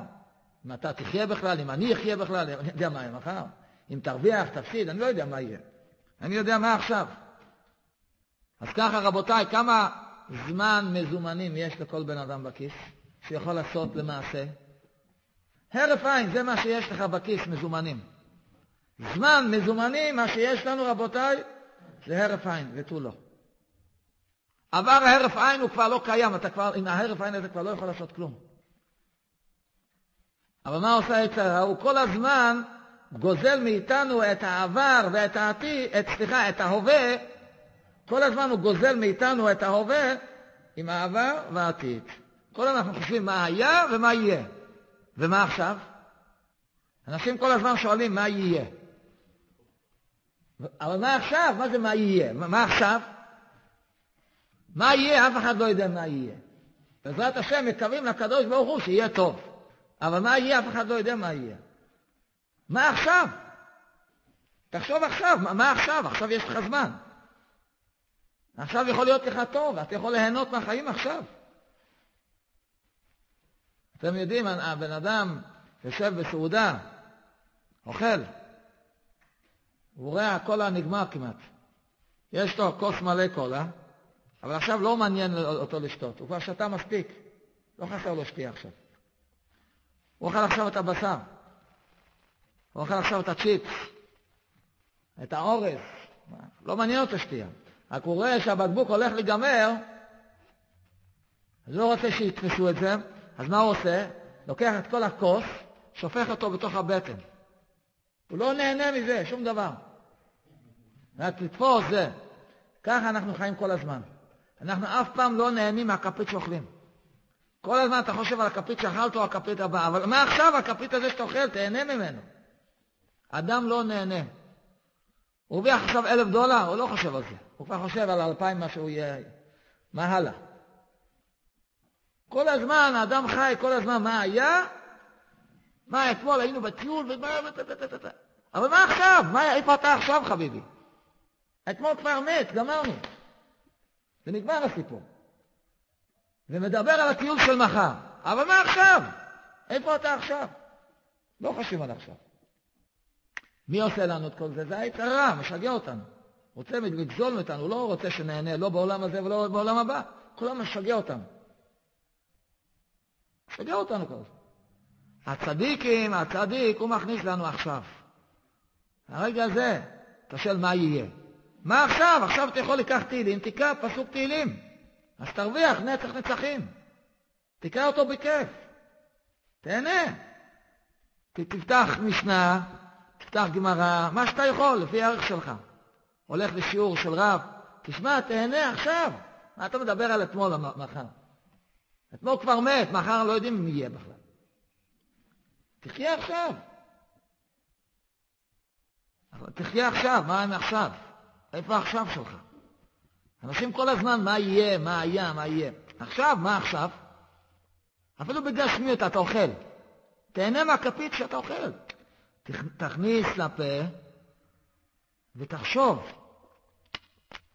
אם אתה תחיה בכלל, אם אני אחיה בכלל, אני יודע מה יהיה מחר. אם תרוויח, תפסיד, אני לא יודע מה יהיה. אני יודע מה עכשיו. אז ככה, רבותיי, כמה זמן מזומנים יש לכל בן אדם בכיס שיכול לעשות למעשה? הרף עין, זה מה שיש לך בכיס, מזומנים. זמן מזומנים, מה שיש לנו, רבותיי, זה הרף עין, ותו לא. עבר ההרף עין הוא כבר לא קיים, אתה כבר, עם ההרף עין הזה כבר לא יכול לעשות כלום. אבל מה עושה היצר? הוא כל הזמן גוזל מאיתנו את העבר ואת העתיד, את, סליחה, את ההווה, כל הזמן הוא גוזל מאיתנו את ההווה עם העבר והעתיד. כל אנחנו חושבים מה היה ומה יהיה. ומה עכשיו? אנשים כל הזמן שואלים מה יהיה. אבל מה עכשיו? מה זה מה יהיה? מה עכשיו? מה יהיה? אף אחד לא יודע מה יהיה. בעזרת השם מקווים לקדוש ברוך הוא שיהיה טוב. אבל מה יהיה? אף אחד לא יודע מה יהיה. מה עכשיו? תחשוב עכשיו, מה, מה עכשיו? עכשיו יש לך זמן. עכשיו יכול להיות לך טוב, אתה יכול ליהנות מהחיים עכשיו. אתם יודעים, הבן אדם יושב בסעודה, אוכל, הוא רואה הקולה נגמר כמעט. יש לו כוס מלא קולה, אבל עכשיו לא מעניין אותו לשתות, הוא כבר שתה מספיק, לא חסר לו שתייה עכשיו. הוא אוכל עכשיו את הבשר, הוא אוכל עכשיו את הצ'יפס, את האורז, לא מעניין אותו שתייה. רק הוא רואה שהבקבוק הולך להיגמר, אז לא רוצה שיתפסו את זה, אז מה הוא עושה? לוקח את כל הכוס, שופך אותו בתוך הבטן. הוא לא נהנה מזה, שום דבר. רק לתפוס זה. ככה אנחנו חיים כל הזמן. אנחנו אף פעם לא נהנים מהכפית שאוכלים. כל הזמן אתה חושב על הכפית שאכלת או הכפית הבאה, אבל מה עכשיו הכפית הזה שאתה אוכל? תהנה ממנו. אדם לא נהנה. הוא הרוויח עכשיו אלף דולר, הוא לא חושב על זה. הוא כבר חושב על אלפיים מה שהוא יהיה. מה הלאה? כל הזמן האדם חי, כל הזמן מה היה? מה, אתמול היינו בטיול, ומה... אבל מה עכשיו? מה, איפה אתה עכשיו, חביבי? אתמול כבר מת, גמרנו. ונגמר הסיפור. ומדבר על הטיול של מחר. אבל מה עכשיו? איפה אתה עכשיו? לא חשוב על עכשיו. מי עושה לנו את כל זה? זה העץ הרע, משגע אותנו. רוצה לגזול מאיתנו, הוא לא רוצה שנהנה, לא בעולם הזה ולא בעולם הבא. כל הזמן משגע אותנו. משגע אותנו כל הזמן. הצדיקים, הצדיק, הוא מכניס לנו עכשיו. הרגע הזה, אתה שואל מה יהיה. מה עכשיו? עכשיו אתה יכול לקח תהילים, תקרא פסוק תהילים. אז תרוויח נצח נצחים. תקרא אותו בכיף. תהנה. תפתח משנה, תפתח גמרא, מה שאתה יכול, לפי הערך שלך. הולך לשיעור של רב, תשמע, תהנה עכשיו. מה אתה מדבר על אתמול או מחר? אתמול כבר מת, מחר לא יודעים מי יהיה בכלל. תחיה עכשיו. תחיה עכשיו, מה עם עכשיו? איפה עכשיו שלך? אנשים כל הזמן, מה יהיה, מה היה, מה יהיה. עכשיו, מה עכשיו? אפילו בגשמיות אתה אוכל. תהנה מהכפית שאתה אוכל. תכניס לפה ותחשוב.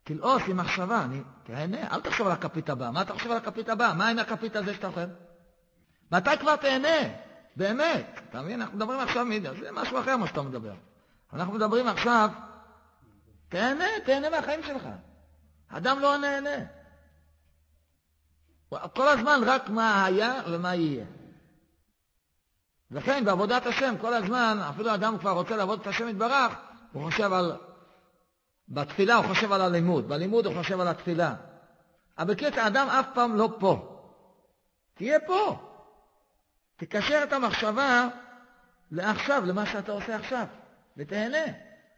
תלעוס עם מחשבה, אני, תהנה, אל תחשוב על הכפית הבאה. מה אתה חושב על הכפית הבאה? מה עם הכפית הזה שאתה אוכל? מתי כבר תהנה? באמת. אתה מבין? אנחנו מדברים עכשיו, זה משהו אחר מה שאתה מדבר. אנחנו מדברים עכשיו, תהנה, תהנה מהחיים שלך. אדם לא נהנה. כל הזמן רק מה היה ומה יהיה. לכן בעבודת השם כל הזמן, אפילו אדם כבר רוצה לעבוד את השם יתברך, הוא חושב על... בתפילה הוא חושב על הלימוד, בלימוד הוא חושב על התפילה. אבל בקיצור, האדם אף פעם לא פה. תהיה פה. תקשר את המחשבה לעכשיו, למה שאתה עושה עכשיו, ותהנה.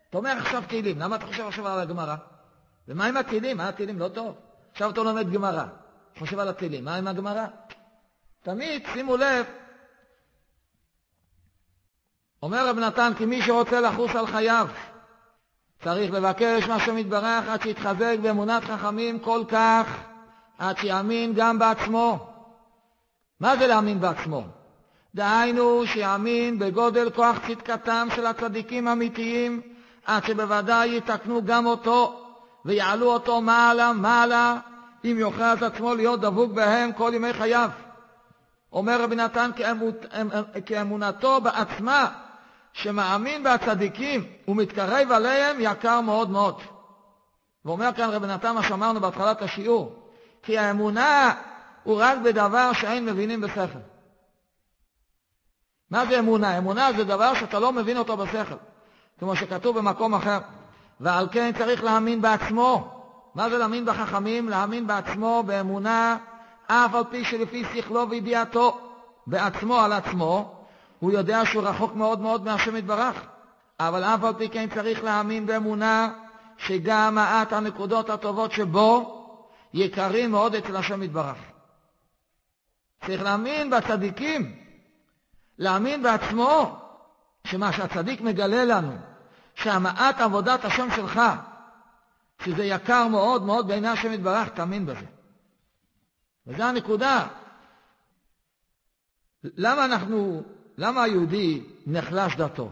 אתה אומר עכשיו תהילים, למה אתה חושב עכשיו על הגמרא? ומה עם התהילים? מה התהילים? לא טוב. עכשיו אתה לומד גמרא, חושב על התהילים, מה עם הגמרא? תמיד, שימו לב, אומר רב נתן, כי מי שרוצה לחוס על חייו, צריך לבקש מהשם יתברך עד שיתחזק באמונת חכמים כל כך, עד שיאמין גם בעצמו. מה זה להאמין בעצמו? דהיינו שיאמין בגודל כוח צדקתם של הצדיקים האמיתיים, עד שבוודאי יתקנו גם אותו, ויעלו אותו מעלה מעלה, אם יוכרז עצמו להיות דבוק בהם כל ימי חייו. אומר רבי נתן כאמונתו בעצמה, שמאמין בצדיקים ומתקרב עליהם, יקר מאוד מאוד. ואומר כאן רבי נתן מה שאמרנו בהתחלת השיעור, כי האמונה הוא רק בדבר שאין מבינים בשכל. מה זה אמונה? אמונה זה דבר שאתה לא מבין אותו בשכל, כמו שכתוב במקום אחר. ועל כן צריך להאמין בעצמו. מה זה להאמין בחכמים? להאמין בעצמו באמונה, אף על פי שלפי שכלו וידיעתו בעצמו על עצמו, הוא יודע שהוא רחוק מאוד מאוד מהשם יתברך. אבל אף על פי כן צריך להאמין באמונה שגם מעט הנקודות הטובות שבו יקרים מאוד אצל השם יתברך. צריך להאמין בצדיקים, להאמין בעצמו, שמה שהצדיק מגלה לנו, שהמעט עבודת השם שלך, שזה יקר מאוד מאוד בעיני השם יתברך, תאמין בזה. וזו הנקודה. למה אנחנו, למה היהודי נחלש דתו?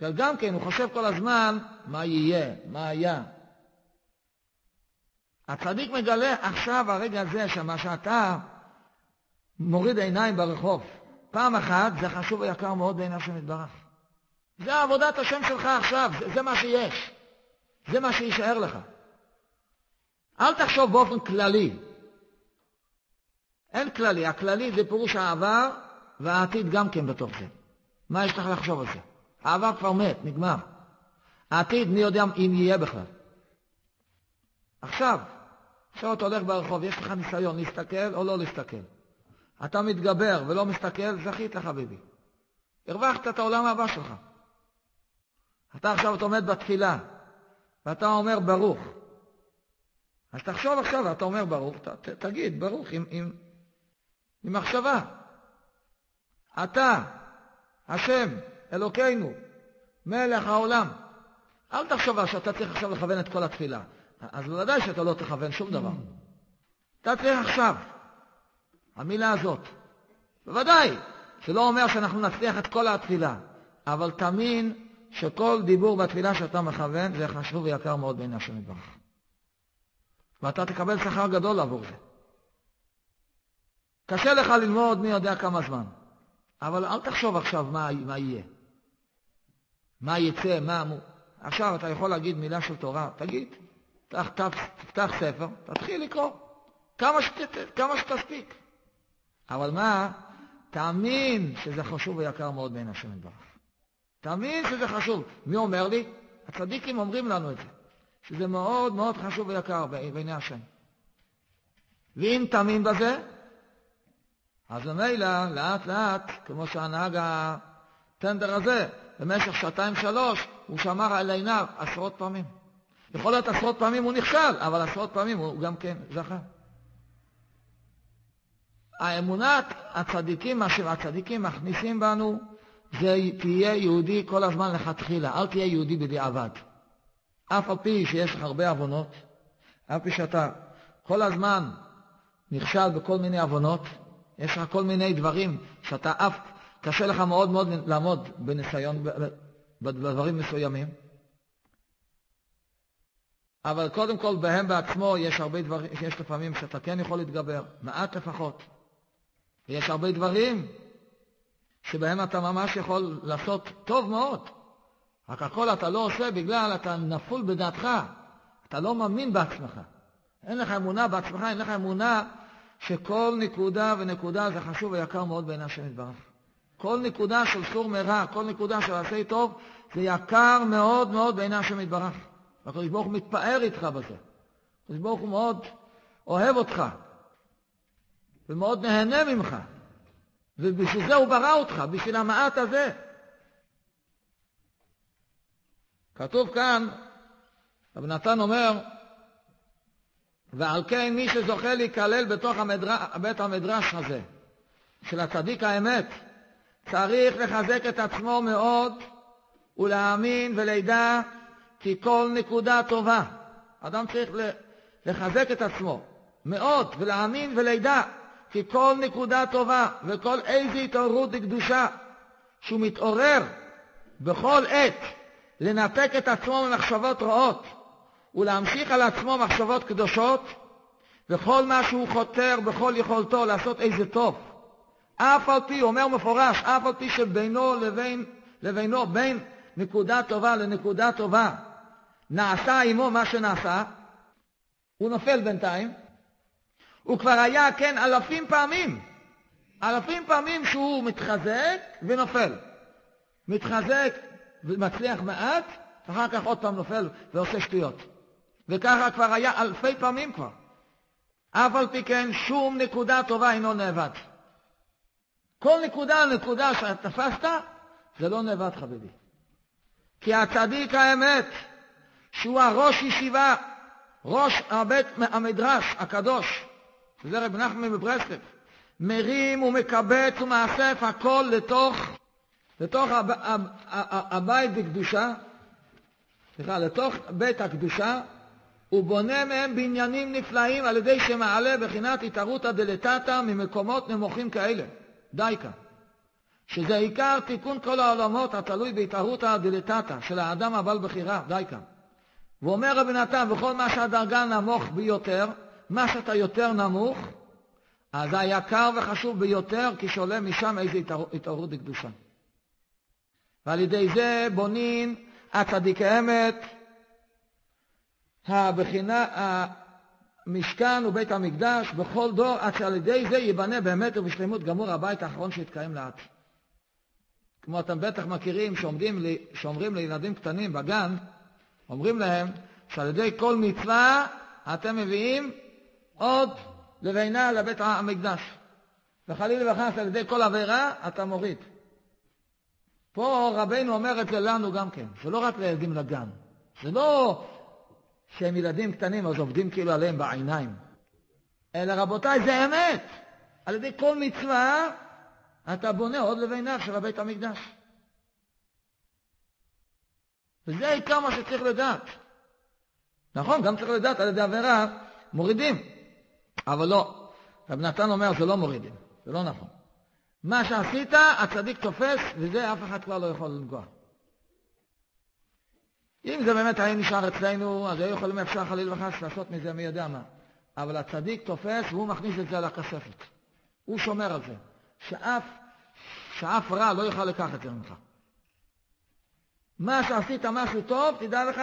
גם כן, הוא חושב כל הזמן מה יהיה, מה היה. הצדיק מגלה עכשיו, הרגע הזה, שמה שאתה מוריד עיניים ברחוב, פעם אחת זה חשוב ויקר מאוד בעיני השם יתברך. זה עבודת השם שלך עכשיו, זה, זה מה שיש. זה מה שיישאר לך. אל תחשוב באופן כללי. אין כללי, הכללי זה פירוש העבר והעתיד גם כן בתוך זה. מה יש לך לחשוב על זה? העבר כבר מת, נגמר. העתיד, מי יודע אם יהיה בכלל. עכשיו, עכשיו אתה הולך ברחוב, יש לך ניסיון להסתכל או לא להסתכל. אתה מתגבר ולא מסתכל, זכית חביבי. הרווחת את העולם הבא שלך. אתה עכשיו אתה עומד בתפילה, ואתה אומר ברוך. אז תחשוב עכשיו, אתה אומר ברוך, ת, ת, תגיד ברוך עם, עם, עם מחשבה. אתה, השם, אלוקינו, מלך העולם. אל תחשוב שאתה צריך עכשיו לכוון את כל התפילה. אז בוודאי שאתה לא תכוון שום דבר. אתה צריך עכשיו. המילה הזאת. בוודאי, זה לא אומר שאנחנו נצליח את כל התפילה, אבל תאמין שכל דיבור בתפילה שאתה מכוון זה חשוב ויקר מאוד בעיני השם יתברך. ואתה תקבל שכר גדול עבור זה. קשה לך ללמוד מי יודע כמה זמן, אבל אל תחשוב עכשיו מה, מה יהיה. מה יצא, מה... עכשיו אתה יכול להגיד מילה של תורה, תגיד, תפתח, תפתח ספר, תתחיל לקרוא, כמה, שת, כמה שתספיק. אבל מה? תאמין שזה חשוב ויקר מאוד בעיני השם יתברך. תאמין שזה חשוב. מי אומר לי? הצדיקים אומרים לנו את זה, שזה מאוד מאוד חשוב ויקר בעיני השם. ואם תאמין בזה, אז ממילא, לאט לאט, כמו שהנהג הטנדר הזה, במשך שעתיים-שלוש, הוא שמר על עיניו עשרות פעמים. יכול להיות עשרות פעמים הוא נכשל, אבל עשרות פעמים הוא גם כן זכה. האמונת הצדיקים, מה שהצדיקים מכניסים בנו, זה תהיה יהודי כל הזמן לכתחילה, אל תהיה יהודי בדיעבד. אף על פי שיש לך הרבה עוונות, אף פי שאתה כל הזמן נכשל בכל מיני עוונות, יש לך כל מיני דברים שאתה אף, קשה לך מאוד מאוד לעמוד בניסיון, בדברים מסוימים. אבל קודם כל בהם בעצמו יש הרבה דברים, יש לפעמים שאתה כן יכול להתגבר, מעט לפחות. ויש הרבה דברים שבהם אתה ממש יכול לעשות טוב מאוד. רק הכל אתה לא עושה בגלל אתה נפול בדעתך, אתה לא מאמין בעצמך. אין לך אמונה בעצמך, אין לך אמונה שכל נקודה ונקודה זה חשוב ויקר מאוד בעיני השם יתברך. כל נקודה של סור מרע, כל נקודה של עשי טוב, זה יקר מאוד מאוד בעיני השם יתברך. והקדוש ברוך הוא מתפאר איתך בזה. הקדוש ברוך הוא מאוד אוהב אותך, ומאוד נהנה ממך. ובשביל זה הוא ברא אותך, בשביל המעט הזה. כתוב כאן, רב נתן אומר, ועל כן מי שזוכה להיכלל בתוך המדר... בית המדרש הזה, של הצדיק האמת, צריך לחזק את עצמו מאוד ולהאמין ולידע כי כל נקודה טובה. אדם צריך לחזק את עצמו מאוד ולהאמין ולידע כי כל נקודה טובה וכל איזו התעוררות לקדושה שהוא מתעורר בכל עת לנתק את עצמו ממחשבות רעות ולהמשיך על עצמו מחשבות קדושות וכל מה שהוא חותר בכל יכולתו לעשות איזה טוב. אף על פי, אומר מפורש, אף על פי שבינו לבין, לבינו, בין נקודה טובה לנקודה טובה, נעשה עמו מה שנעשה, הוא נופל בינתיים, הוא כבר היה, כן, אלפים פעמים, אלפים פעמים שהוא מתחזק ונופל. מתחזק ומצליח מעט, אחר כך עוד פעם נופל ועושה שטויות. וככה כבר היה אלפי פעמים כבר. אף על פי כן שום נקודה טובה אינו נאבד. כל נקודה נקודה שתפסת, זה לא נאבד חביבי. כי הצדיק האמת, שהוא הראש ישיבה, ראש הבית המדרש הקדוש, שזה רב נחמן מברסלב, מרים ומקבץ ומאסף הכל לתוך, לתוך הב, הב, הבית בקדושה, סליחה, לתוך בית הקדושה, ובונה מהם בניינים נפלאים על ידי שמעלה בחינת התערותא דלתתא ממקומות נמוכים כאלה. דייקה. שזה עיקר תיקון כל העולמות התלוי בהתערותא דלתתא של האדם הבעל בחירה, דייקה. ואומר רבי נתן, וכל מה שהדרגה נמוך ביותר, מה שאתה יותר נמוך, אז היקר וחשוב ביותר, כי שעולה משם איזו התעוררות בקדושה. ועל ידי זה בונים הצדיקי אמת, הבחינה, המשכן ובית המקדש בכל דור, עד שעל ידי זה ייבנה באמת ובשלמות גמור הבית האחרון שיתקיים לאט. כמו אתם בטח מכירים, לי, שאומרים לילדים קטנים בגן, אומרים להם שעל ידי כל מצווה אתם מביאים עוד לבנה לבית המקדש. וחלילה וחס על ידי כל עבירה אתה מוריד. פה רבנו אומר את זה לנו גם כן, זה לא רק לילדים לגן. זה לא שהם ילדים קטנים אז עובדים כאילו עליהם בעיניים. אלא רבותיי, זה אמת. על ידי כל מצווה אתה בונה עוד לביניו של בית המקדש. וזה העיקר מה שצריך לדעת. נכון, גם צריך לדעת על ידי עבירה מורידים, אבל לא. רב נתן אומר זה לא מורידים, זה לא נכון. מה שעשית, הצדיק תופס, וזה אף אחד כבר לא יכול לנגוע. אם זה באמת היה נשאר אצלנו, אז היו יכולים אפשר חליל וחס לעשות מזה מי יודע מה. אבל הצדיק תופס והוא מכניס את זה לכספת. הוא שומר על זה. שאף, שאף רע לא יוכל לקחת את זה ממך. מה שעשית משהו טוב, תדע לך,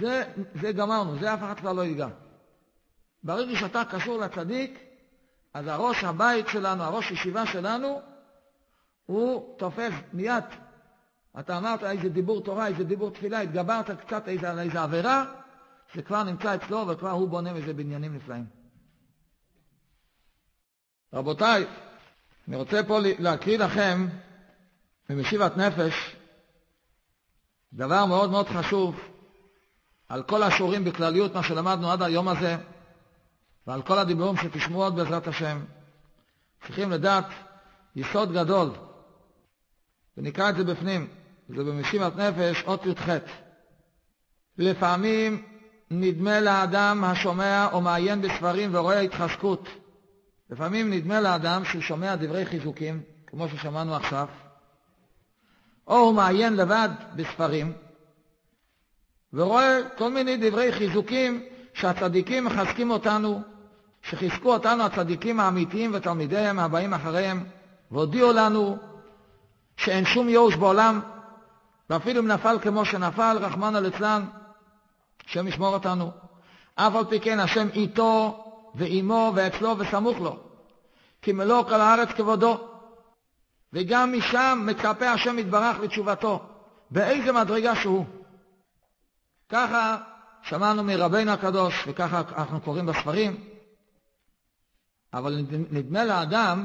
זה, זה גמרנו, זה אף אחד כבר לא ייגע. ברגע שאתה קשור לצדיק, אז הראש הבית שלנו, הראש ישיבה שלנו, הוא תופס מיד אתה אמרת איזה דיבור תורה, איזה דיבור תפילה, התגברת קצת איזה, על איזה עבירה, זה כבר נמצא אצלו וכבר הוא בונה מזה בניינים נפלאים. רבותיי, אני רוצה פה להקריא לכם ממשיבת נפש דבר מאוד מאוד חשוב על כל השיעורים בכלליות, מה שלמדנו עד היום הזה, ועל כל הדיבורים שתשמעו עוד בעזרת השם. צריכים לדעת יסוד גדול, ונקרא את זה בפנים, זה במשיבת נפש, אות י"ח. לפעמים נדמה לאדם השומע או מעיין בספרים ורואה התחזקות. לפעמים נדמה לאדם שהוא שומע דברי חיזוקים, כמו ששמענו עכשיו, או הוא מעיין לבד בספרים, ורואה כל מיני דברי חיזוקים שהצדיקים מחזקים אותנו, שחיזקו אותנו הצדיקים האמיתיים ותלמידיהם הבאים אחריהם, והודיעו לנו שאין שום ייאוש בעולם, ואפילו אם נפל כמו שנפל, רחמנא ליצלן, השם ישמור אותנו. אף על פי כן השם איתו ועמו ואצלו וסמוך לו, כי מלוא כל הארץ כבודו. וגם משם מצפה השם יתברך לתשובתו, באיזה מדרגה שהוא. ככה שמענו מרבינו הקדוש, וככה אנחנו קוראים בספרים, אבל נדמה לאדם,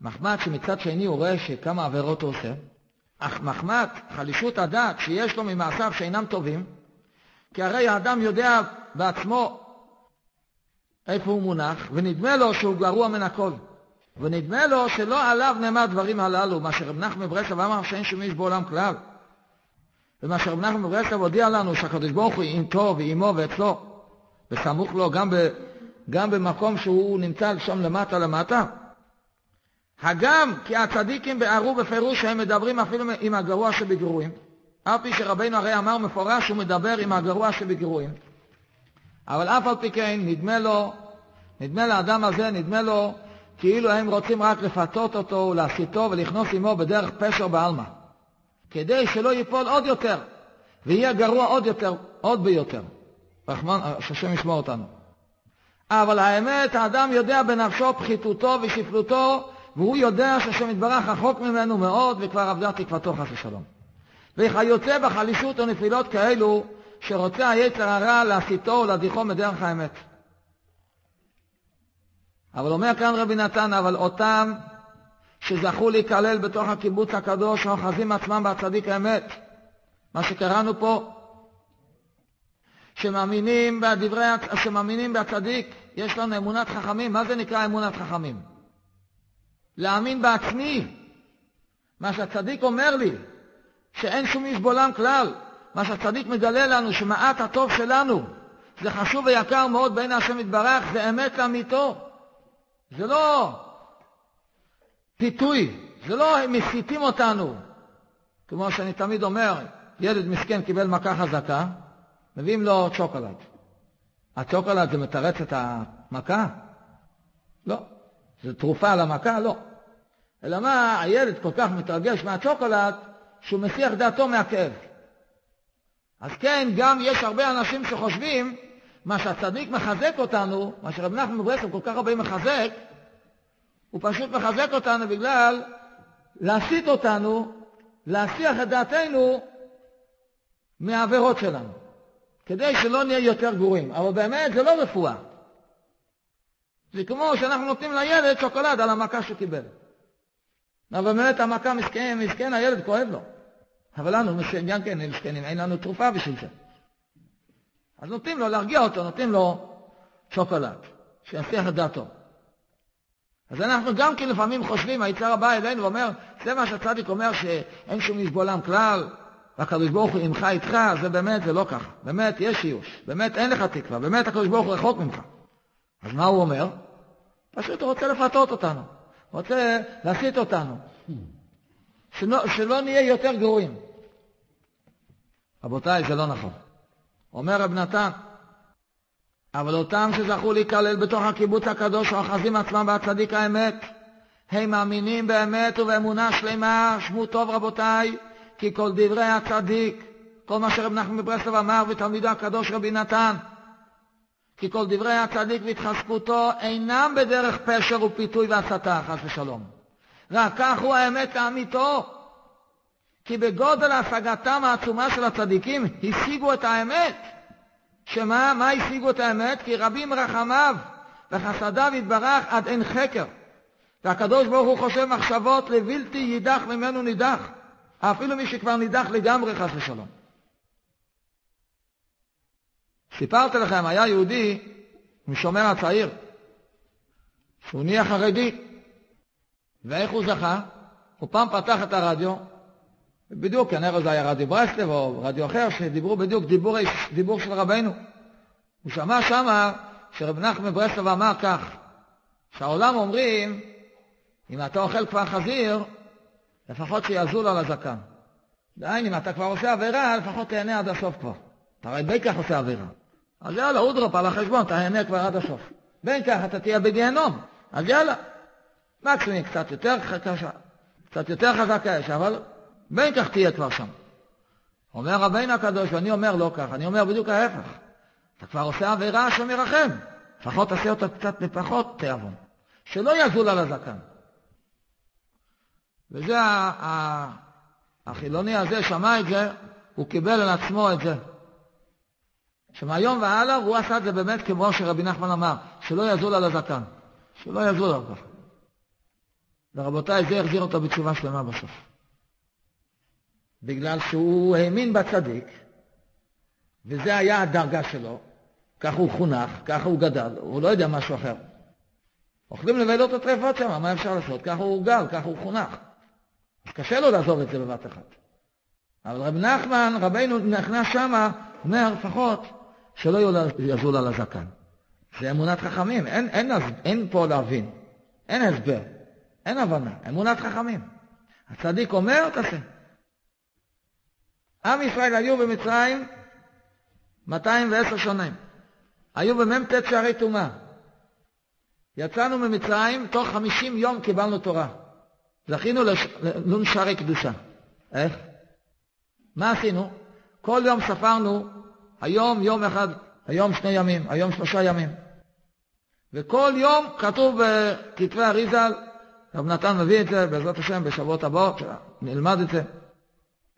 מחמד שמצד שני הוא רואה שכמה עבירות הוא עושה, אך מחמד חלישות הדעת שיש לו ממעשיו שאינם טובים, כי הרי האדם יודע בעצמו איפה הוא מונח, ונדמה לו שהוא גרוע מן הכל. ונדמה לו שלא עליו נאמר הדברים הללו, מה שרב נחמן מברסלב אמר שאין איש בעולם כלל. ומה שרב נחמן מברסלב הודיע לנו שהקדוש ברוך הוא עם טוב ועמו ואצלו, וסמוך לו גם, גם במקום שהוא נמצא שם למטה למטה. הגם כי הצדיקים ביארו בפירוש שהם מדברים אפילו עם הגרוע שבגרועים. אף פי שרבנו הרי אמר מפורש שהוא מדבר עם הגרוע שבגרועים. אבל אף על פי כן נדמה לו, נדמה לאדם הזה, נדמה לו כאילו הם רוצים רק לפתות אותו ולהסיתו ולכנוס עמו בדרך פשר בעלמא, כדי שלא ייפול עוד יותר, ויהיה גרוע עוד יותר, עוד ביותר. רחמן, שהשם ישמור אותנו. אבל האמת, האדם יודע בנפשו פחיתותו ושפלותו, והוא יודע שהשם יתברך רחוק ממנו מאוד, וכבר אבדה תקוותו חס ושלום. וכיוצא בחלישות ונפילות כאלו, שרוצה היצר הרע להסיתו ולהדיחו מדרך האמת. אבל אומר כאן רבי נתן, אבל אותם שזכו להיכלל בתוך הקיבוץ הקדוש, האוחזים עצמם בצדיק האמת, מה שקראנו פה, שמאמינים בדברי, שמאמינים בצדיק, יש לנו אמונת חכמים. מה זה נקרא אמונת חכמים? להאמין בעצמי. מה שהצדיק אומר לי, שאין שום איש בעולם כלל. מה שהצדיק מגלה לנו, שמעט הטוב שלנו, זה חשוב ויקר מאוד בין השם יתברך, זה אמת לאמיתו. זה לא פיתוי, זה לא מסיתים אותנו. כמו שאני תמיד אומר, ילד מסכן קיבל מכה חזקה, מביאים לו צ'וקולד. הצ'וקולד זה מתרץ את המכה? לא. זה תרופה למכה? לא. אלא מה, הילד כל כך מתרגש מהצ'וקולד, שהוא מסיח דעתו מהכאב. אז כן, גם יש הרבה אנשים שחושבים מה שהצדיק מחזק אותנו, מה שרב נחמן מברסלב כל כך הרבה מחזק, הוא פשוט מחזק אותנו בגלל להסיט אותנו, להסיח את דעתנו מהעבירות שלנו, כדי שלא נהיה יותר גרועים. אבל באמת זה לא רפואה. זה כמו שאנחנו נותנים לילד שוקולד על המכה שקיבל. אבל באמת המכה מסכן, מסכן הילד כואב לו. אבל לנו, גם כן, מסכנים, אין לנו תרופה בשביל זה. אז נותנים לו להרגיע אותו, נותנים לו שוקולד, שיסיח את דעתו. אז אנחנו גם כן לפעמים חושבים, היצר הבא אלינו ואומר, זה מה שהצדיק אומר שאין שום איש בעולם כלל, והקדוש ברוך הוא עמך איתך, זה באמת, זה לא ככה. באמת יש איוש, באמת אין לך תקווה, באמת הקדוש ברוך הוא רחוק ממך. אז מה הוא אומר? פשוט הוא רוצה לפתות אותנו, רוצה להסיט אותנו, שלא, שלא נהיה יותר גרועים. רבותיי, זה לא נכון. אומר רב נתן, אבל אותם שזכו להיכלל בתוך הקיבוץ הקדוש האוחזים עצמם בהצדיק האמת, הם מאמינים באמת ובאמונה שלמה, שמעו טוב רבותיי, כי כל דברי הצדיק, כל מה שרב נחמן מברסלב אמר ותלמידו הקדוש רבי נתן, כי כל דברי הצדיק והתחזקותו אינם בדרך פשר ופיתוי והסתה, חס ושלום. רק כך הוא האמת לאמיתו. כי בגודל השגתם העצומה של הצדיקים השיגו את האמת. שמה? מה השיגו את האמת? כי רבים רחמיו וחסדיו יתברך עד אין חקר. והקדוש ברוך הוא חושב מחשבות לבלתי יידח ממנו נידח. אפילו מי שכבר נידח לגמרי חס ושלום. סיפרתי לכם, היה יהודי משומר הצעיר, שהוא נהיה חרדי. ואיך הוא זכה? הוא פעם פתח את הרדיו, בדיוק, כנראה זה היה רדיו ברסלב או רדיו אחר, שדיברו בדיוק דיבור, דיבור של רבנו. הוא שמע שמה שרב נחמן ברסלב אמר כך, שהעולם אומרים, אם אתה אוכל כבר חזיר, לפחות שיזול על הזקן. דהיינו, אם אתה כבר עושה עבירה, לפחות תהנה עד הסוף כבר. אתה הרי בין כך עושה עבירה. אז יאללה, אודרופ על החשבון, תהנה כבר עד הסוף. בין כך אתה תהיה בגיהנום. אז יאללה. מקסימום קצת יותר קשה, קצת יותר חזקה יש, אבל בין כך תהיה כבר שם. אומר רבינו הקדוש, ואני אומר לא כך, אני אומר בדיוק ההפך. אתה כבר עושה עבירה, השם ירחם. לפחות תעשה אותה קצת בפחות תיאבון. שלא יזול על הזקן. וזה החילוני הזה שמע את זה, הוא קיבל על עצמו את זה. שמהיום והלאה הוא עשה את זה באמת כמו שרבי נחמן אמר, שלא יזול על הזקן, שלא יזול על כך. ורבותיי, זה החזיר אותו בתשובה שלמה בסוף. בגלל שהוא האמין בצדיק, וזה היה הדרגה שלו, ככה הוא חונך, ככה הוא גדל, הוא לא יודע משהו אחר. אוכלים לבלות הטרפות שם, מה אפשר לעשות? ככה הוא גל, ככה הוא חונך. קשה לו לעזוב את זה בבת אחת. אבל רב נחמן, רבינו נכנס שמה, אומר לפחות שלא יזול על הזקן. זה אמונת חכמים, אין, אין, אין פה להבין, אין הסבר, אין הבנה, אמונת חכמים. הצדיק אומר, תעשה. עם ישראל היו במצרים 210 שנים. היו במ"ט שערי טומאה. יצאנו ממצרים, תוך 50 יום קיבלנו תורה. זכינו לנון שערי קדושה. איך? מה עשינו? כל יום ספרנו, היום יום אחד, היום שני ימים, היום שלושה ימים. וכל יום כתוב בכתבי אריזל, רב נתן מביא את זה, בעזרת השם, בשבועות הבאות, נלמד את זה.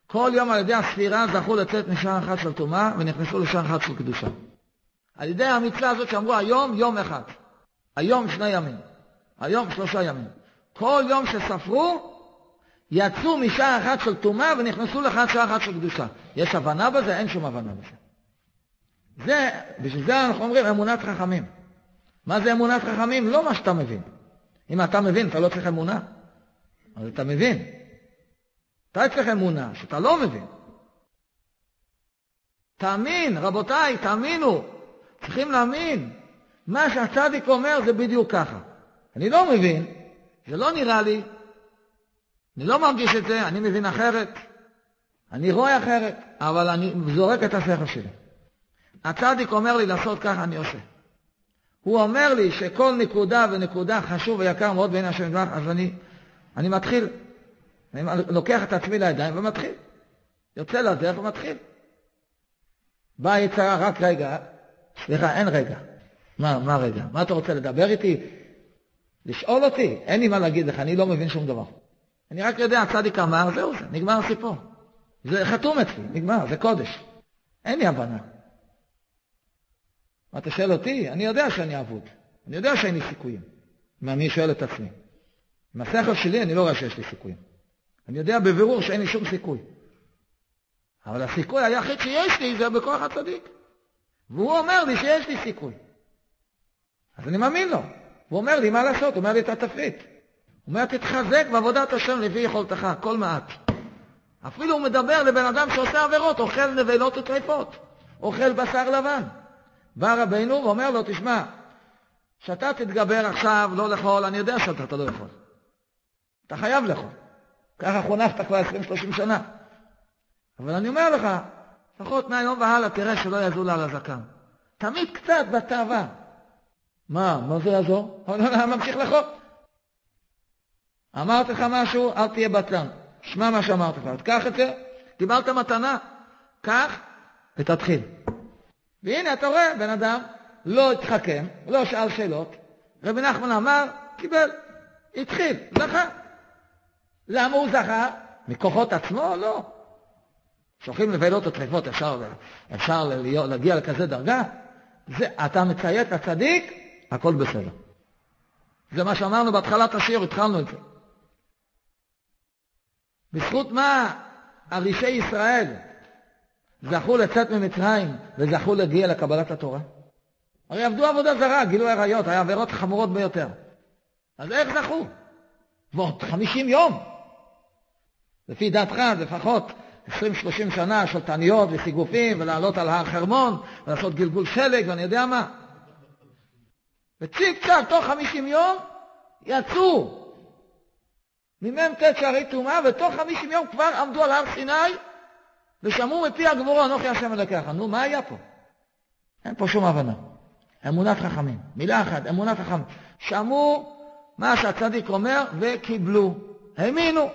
כל יום על ידי הספירה זכו לצאת משער אחד של טומאה ונכנסו לשער אחד של קדושה. על ידי המצווה הזאת שאמרו היום יום אחד, היום שני ימים, היום שלושה ימים. כל יום שספרו, יצאו משער אחד של טומאה ונכנסו לאחד שער אחד של קדושה. יש הבנה בזה? אין שום הבנה בזה. זה, בשביל זה אנחנו אומרים אמונת חכמים. מה זה אמונת חכמים? לא מה שאתה מבין. אם אתה מבין, אתה לא צריך אמונה. אז אתה מבין. אתה צריך אמונה, שאתה לא מבין. תאמין, רבותיי, תאמינו. צריכים להאמין. מה שהצדיק אומר זה בדיוק ככה. אני לא מבין, זה לא נראה לי, אני לא מרגיש את זה, אני מבין אחרת, אני רואה אחרת, אבל אני זורק את השכל שלי. הצדיק אומר לי לעשות ככה, אני עושה. הוא אומר לי שכל נקודה ונקודה חשוב ויקר מאוד בעיני השם יתברך, אז אני, אני מתחיל. אני לוקח את עצמי לידיים ומתחיל. יוצא לדרך ומתחיל. באה יצרה רק רגע, סליחה, אין רגע. מה, מה רגע? מה אתה רוצה לדבר איתי? לשאול אותי? אין לי מה להגיד לך, אני לא מבין שום דבר. אני רק יודע, הצדיק אמר, זהו זה, נגמר הסיפור. זה חתום אצלי, נגמר, זה קודש. אין לי הבנה. מה אתה שואל אותי? אני יודע שאני אבוד. אני יודע שאין לי סיכויים. מה, אני שואל את עצמי. עם השכל שלי אני לא רואה שיש לי סיכויים. אני יודע בבירור שאין לי שום סיכוי. אבל הסיכוי היחיד שיש לי זה בכוח הצדיק. והוא אומר לי שיש לי סיכוי. אז אני מאמין לו. הוא אומר לי מה לעשות, הוא אומר לי את התפריט. הוא אומר תתחזק בעבודת השם לפי יכולתך, כל מעט. אפילו הוא מדבר לבן אדם שעושה עבירות, אוכל נבלות וטריפות, אוכל בשר לבן. בא רבינו ואומר לו, תשמע, שאתה תתגבר עכשיו לא לאכול, אני יודע שאתה לא יכול. אתה חייב לאכול. ככה חונכת כבר 20-30 שנה. אבל אני אומר לך, לפחות מהיום והלאה תראה שלא יזול על הזקן. תמיד קצת בתאווה. מה, מה זה יעזור? ממשיך לאכול. אמרתי לך משהו, אל תהיה בטלן. שמע מה שאמרתי לך. קח את זה, קיבלת מתנה, קח ותתחיל. והנה אתה רואה, בן אדם לא התחכם, לא שאל שאלות, רבי נחמן אמר, קיבל, התחיל, זכה. למה הוא זכה? מכוחות עצמו? לא. שולחים לבלות הטריפות, אפשר, אפשר להגיע לכזה דרגה? זה, אתה מציית לצדיק, הכל בסדר. זה מה שאמרנו בהתחלת השיר, התחלנו את זה. בזכות מה ארישי ישראל זכו לצאת ממצרים וזכו להגיע לקבלת התורה? הרי עבדו עבודה זרה, גילוי עריות, היה עבירות חמורות ביותר. אז איך זכו? ועוד 50 יום. לפי דעתך, לפחות 20-30 שנה של תעניות וסיגופים, ולעלות על הר חרמון, ולעשות גלגול שלג, ואני יודע מה. וצ'יק צ'אק, תוך 50 יום, יצאו ממ"ט שערי טומאה, ותוך 50 יום כבר עמדו על הר סיני, ושמעו מפי הגבורו, אנוכי השם אלוקיך. נו, מה היה פה? אין פה שום הבנה. אמונת חכמים. מילה אחת, אמונת חכמים. שמעו מה שהצדיק אומר וקיבלו. האמינו.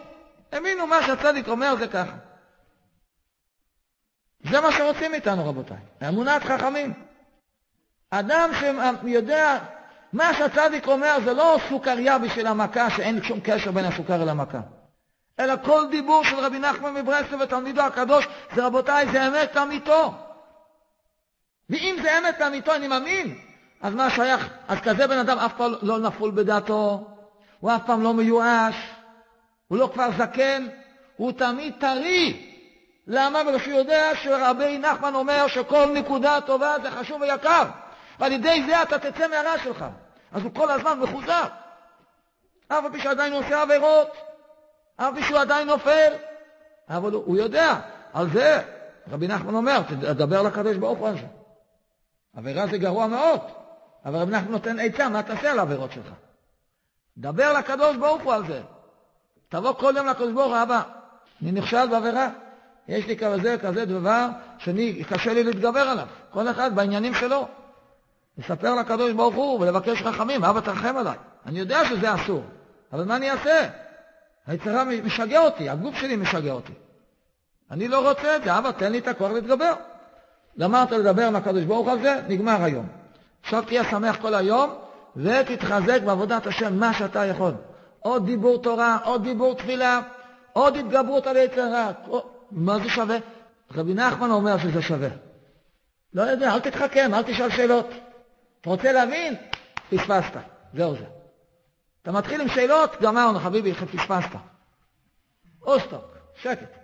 האמינו מה שהצדיק אומר זה ככה. זה מה שרוצים מאיתנו, רבותיי. אמונת חכמים. אדם שיודע מה שהצדיק אומר זה לא סוכריה בשביל המכה, שאין שום קשר בין הסוכר למכה. אלא כל דיבור של רבי נחמן מברסלב ותלמידו הקדוש, זה רבותיי, זה אמת לאמיתו. ואם זה אמת לאמיתו, אני מאמין, אז מה שייך? אז כזה בן אדם אף פעם לא נפול בדעתו, הוא אף פעם לא מיואש, הוא לא כבר זקן, הוא תמיד טרי. למה? בגלל שהוא יודע שרבי נחמן אומר שכל נקודה טובה זה חשוב ויקר, ועל ידי זה אתה תצא מהרע שלך. אז הוא כל הזמן מחוזק. אף על פי שעדיין עושה עבירות, אף פי שהוא עדיין נופל, אבל הוא, הוא יודע, על זה רבי נחמן אומר, תדבר לקדוש ברוך הוא על זה. עבירה זה גרוע מאוד, אבל רבי נחמן נותן עצה, מה תעשה על העבירות שלך? דבר לקדוש ברוך הוא על זה. תבוא כל יום לקדוש ברוך הוא, אבא, אני נכשל בעבירה, יש לי כזה כזה דבר שאני, קשה לי להתגבר עליו, כל אחד בעניינים שלו. לספר לקדוש ברוך הוא ולבקש רחמים, אבא תרחם עליי. אני יודע שזה אסור, אבל מה אני אעשה? היצרה משגע אותי, הגוף שלי משגע אותי. אני לא רוצה את זה, אבא תן לי את הכוח להתגבר. גמרת לדבר עם הקדוש ברוך על זה, נגמר היום. עכשיו תהיה שמח כל היום, ותתחזק בעבודת השם מה שאתה יכול. עוד דיבור תורה, עוד דיבור תפילה, עוד התגברות על יצרה. מה זה שווה? רבי נחמן אומר שזה שווה. לא יודע, אל תתחכם, אל תשאל שאלות. אתה רוצה להבין? פספסת. זהו זה. אתה מתחיל עם שאלות, גמרנו, חביבי, פספסת. אוסטוק, שקט.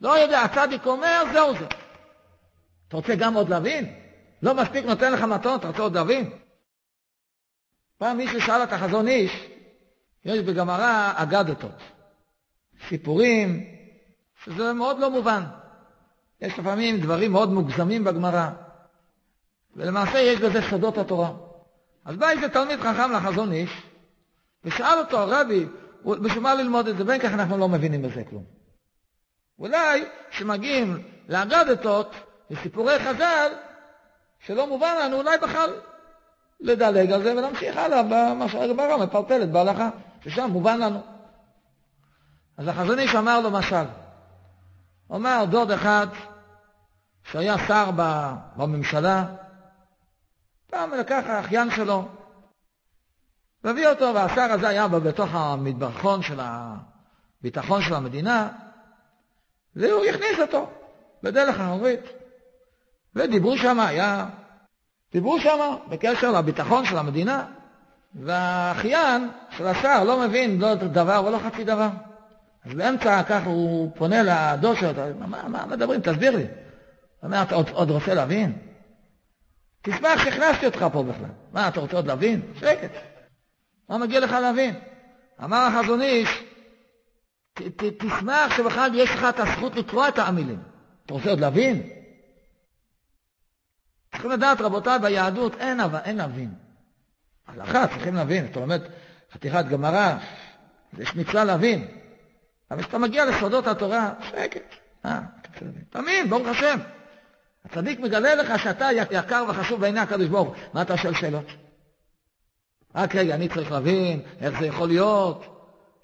לא יודע, הצדיק אומר, זהו זה. אתה רוצה גם עוד להבין? לא מספיק נותן לך מתון, אתה רוצה עוד להבין? פעם מישהו שאל את החזון איש, יש בגמרא אגדתות, סיפורים, שזה מאוד לא מובן. יש לפעמים דברים מאוד מוגזמים בגמרא. ולמעשה יש בזה סודות התורה. אז בא איזה תלמיד חכם לחזון איש, ושאל אותו, הרבי, בשביל מה ללמוד את זה? בין כך אנחנו לא מבינים בזה כלום. אולי כשמגיעים לאגדתות וסיפורי חז"ל, שלא מובן לנו, אולי בכלל לדלג על זה ולהמשיך הלאה במה שהגמרא מפלפלת בהלכה, ששם מובן לנו. אז החזון איש אמר לו משל. הוא אמר, דוד אחד שהיה שר בממשלה, פעם לקח האחיין שלו, והביא אותו, והשר הזה היה בתוך המטבחון של הביטחון של המדינה, והוא הכניס אותו בדרך האחורית. ודיברו שם, היה... דיברו שם בקשר לביטחון של המדינה, והאחיין של השר לא מבין לא דבר ולא חצי דבר. אז באמצע כך הוא פונה לדוד שלו, מה, מה מדברים? תסביר לי. הוא אומר, עוד, עוד רוצה להבין? תשמח שהכנסתי אותך פה בכלל. מה, אתה רוצה עוד להבין? שקט. מה מגיע לך להבין? אמר החזון איש, תשמח שבכלל יש לך את הזכות לקרוא את המילים. אתה רוצה עוד להבין? צריכים לדעת, רבותיי, ביהדות אין, אין להבין. הלכה צריכים להבין. אתה לומד חתיכת גמרא, יש מצווה להבין. אבל כשאתה מגיע לסודות התורה, שקט. אה, אתה רוצה להבין. תאמין, ברוך השם. הצדיק מגלה לך שאתה יקר וחשוב בעיני הקדוש ברוך הוא. מה אתה שואל שאלות? רק רגע, אני צריך להבין איך זה יכול להיות.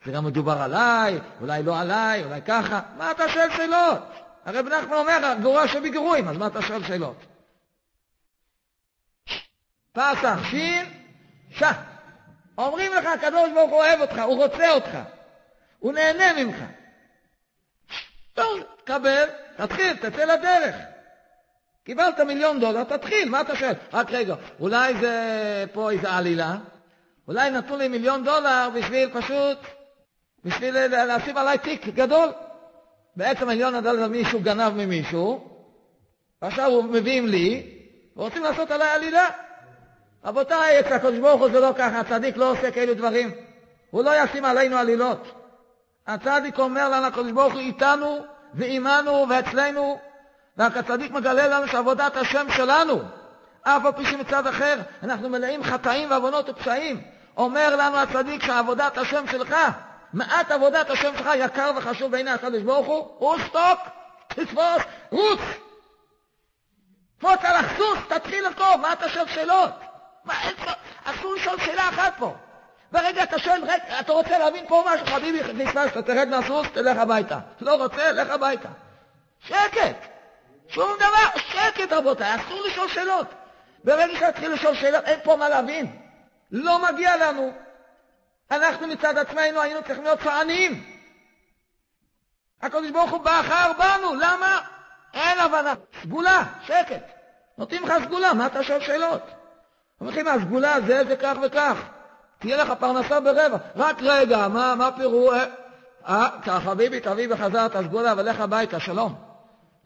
זה גם מדובר עליי, אולי לא עליי, אולי ככה. מה אתה שואל שאלות? הרי בן אומר, גרוע שבגרועים, אז מה אתה שואל שאלות? פסח, שין, שע. אומרים לך, הקדוש ברוך הוא אוהב אותך, הוא רוצה אותך, הוא נהנה ממך. טוב, תקבל, תתחיל, תצא לדרך. קיבלת מיליון דולר, תתחיל, מה אתה שואל? רק רגע, אולי זה פה איזה עלילה, אולי נתנו לי מיליון דולר בשביל פשוט, בשביל לשים עליי תיק גדול. בעצם מיליון הדולר מישהו גנב ממישהו, ועכשיו הוא מביאים לי, ורוצים לעשות עליי עלילה. רבותיי, אצל הקדוש ברוך הוא זה לא ככה, הצדיק לא עושה כאלו דברים. הוא לא ישים עלינו עלילות. הצדיק אומר לנו, הקדוש ברוך הוא איתנו ועימנו ואצלנו, והצדיק מגלה לנו שעבודת השם שלנו, אף על פי שמצד אחר אנחנו מלאים חטאים ועוונות ופשעים. אומר לנו הצדיק שעבודת השם שלך, מעט עבודת השם שלך יקר וחשוב בעיני הקדוש ברוך הוא, הוא סטוק, תתפוס, רוץ. פה אתה לחסוס, תתחיל לטוב, מה אתה שואל שאלות? מה, אסור לשאול שאלה אחת פה. ברגע אתה שואל, רגע, אתה רוצה להבין פה משהו, חביבי, נכנסת, תרד מהסוס, תלך הביתה. לא רוצה, לך הביתה. שקט. שום דבר, שקט רבותיי, אסור לשאול שאלות. ברגע שתתחיל לשאול שאלות, אין פה מה להבין. לא מגיע לנו. אנחנו מצד עצמנו היינו צריכים להיות צעניים. הקדוש ברוך הוא בחר בנו, למה? אין הבנה. סגולה, שקט. נותנים לך סגולה, מה אתה שואל שאלות? אומרים לך, הסגולה זה זה כך וכך. תהיה לך פרנסה ברבע. רק רגע, מה, מה פירו? אה, אה חביבי, תביא בחזרת הסגולה ולך הביתה, שלום.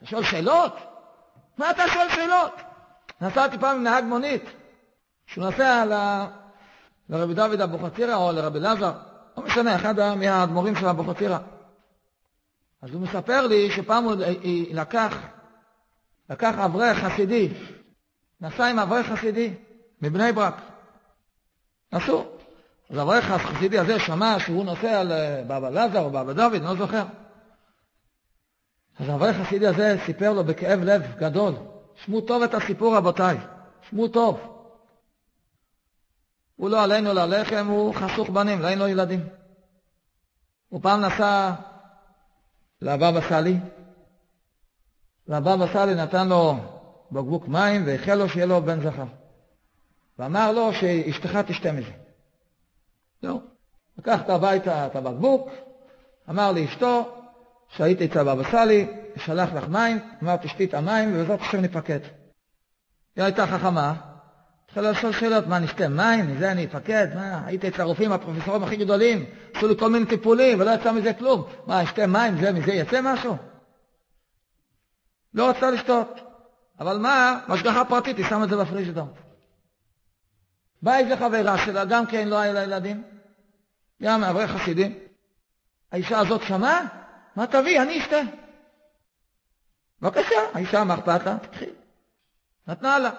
אתה שואל שאלות? מה אתה שואל שאלות? נסעתי פעם עם נהג מונית, שהוא נסע ל... לרבי דוד אבוחצירא או לרבי אלעזר, לא משנה, אחד מהאדמו"רים של אבוחצירא. אז הוא מספר לי שפעם הוא לקח, לקח אברך חסידי, נסע עם אברך חסידי מבני ברק. נסעו. אז אברך החסידי הזה שמע שהוא נוסע לבבא אלעזר או בבא דוד, לא זוכר. אז האברך החסידי הזה סיפר לו בכאב לב גדול, שמעו טוב את הסיפור רבותיי, שמעו טוב. הוא לא עלינו ללחם, הוא חסוך בנים, לא אין לו ילדים. הוא פעם נסע לבבא סאלי, והבבא סאלי נתן לו בקבוק מים והחל לו שיהיה לו בן זכר. ואמר לו שאשתך תשתה מזה. זהו. לקח הביתה את הבקבוק, אמר לאשתו, שהייתי אצל בבא סאלי, שלח לך מים, אמר תשתי את המים ובעזרת השם ניפקד. היא הייתה חכמה, התחילה לשאול שאלות, מה נשתה מים, מזה אני אפקד, מה, הייתי אצל הרופאים הפרופסורים הכי גדולים, עשו לי כל מיני טיפולים ולא יצא מזה כלום, מה, אשתה מים, זה, מזה יצא משהו? לא רצתה לשתות, אבל מה, משגחה פרטית, היא שמה את זה בפריג'דר. באה איזה חברה שלה, גם כן לא היה לה ילדים, גם אברך חסידים. האישה הזאת שמעה? מה תביא, אני אשתה. בבקשה, האישה, מה אכפת לה? תקחי. נתנה לה.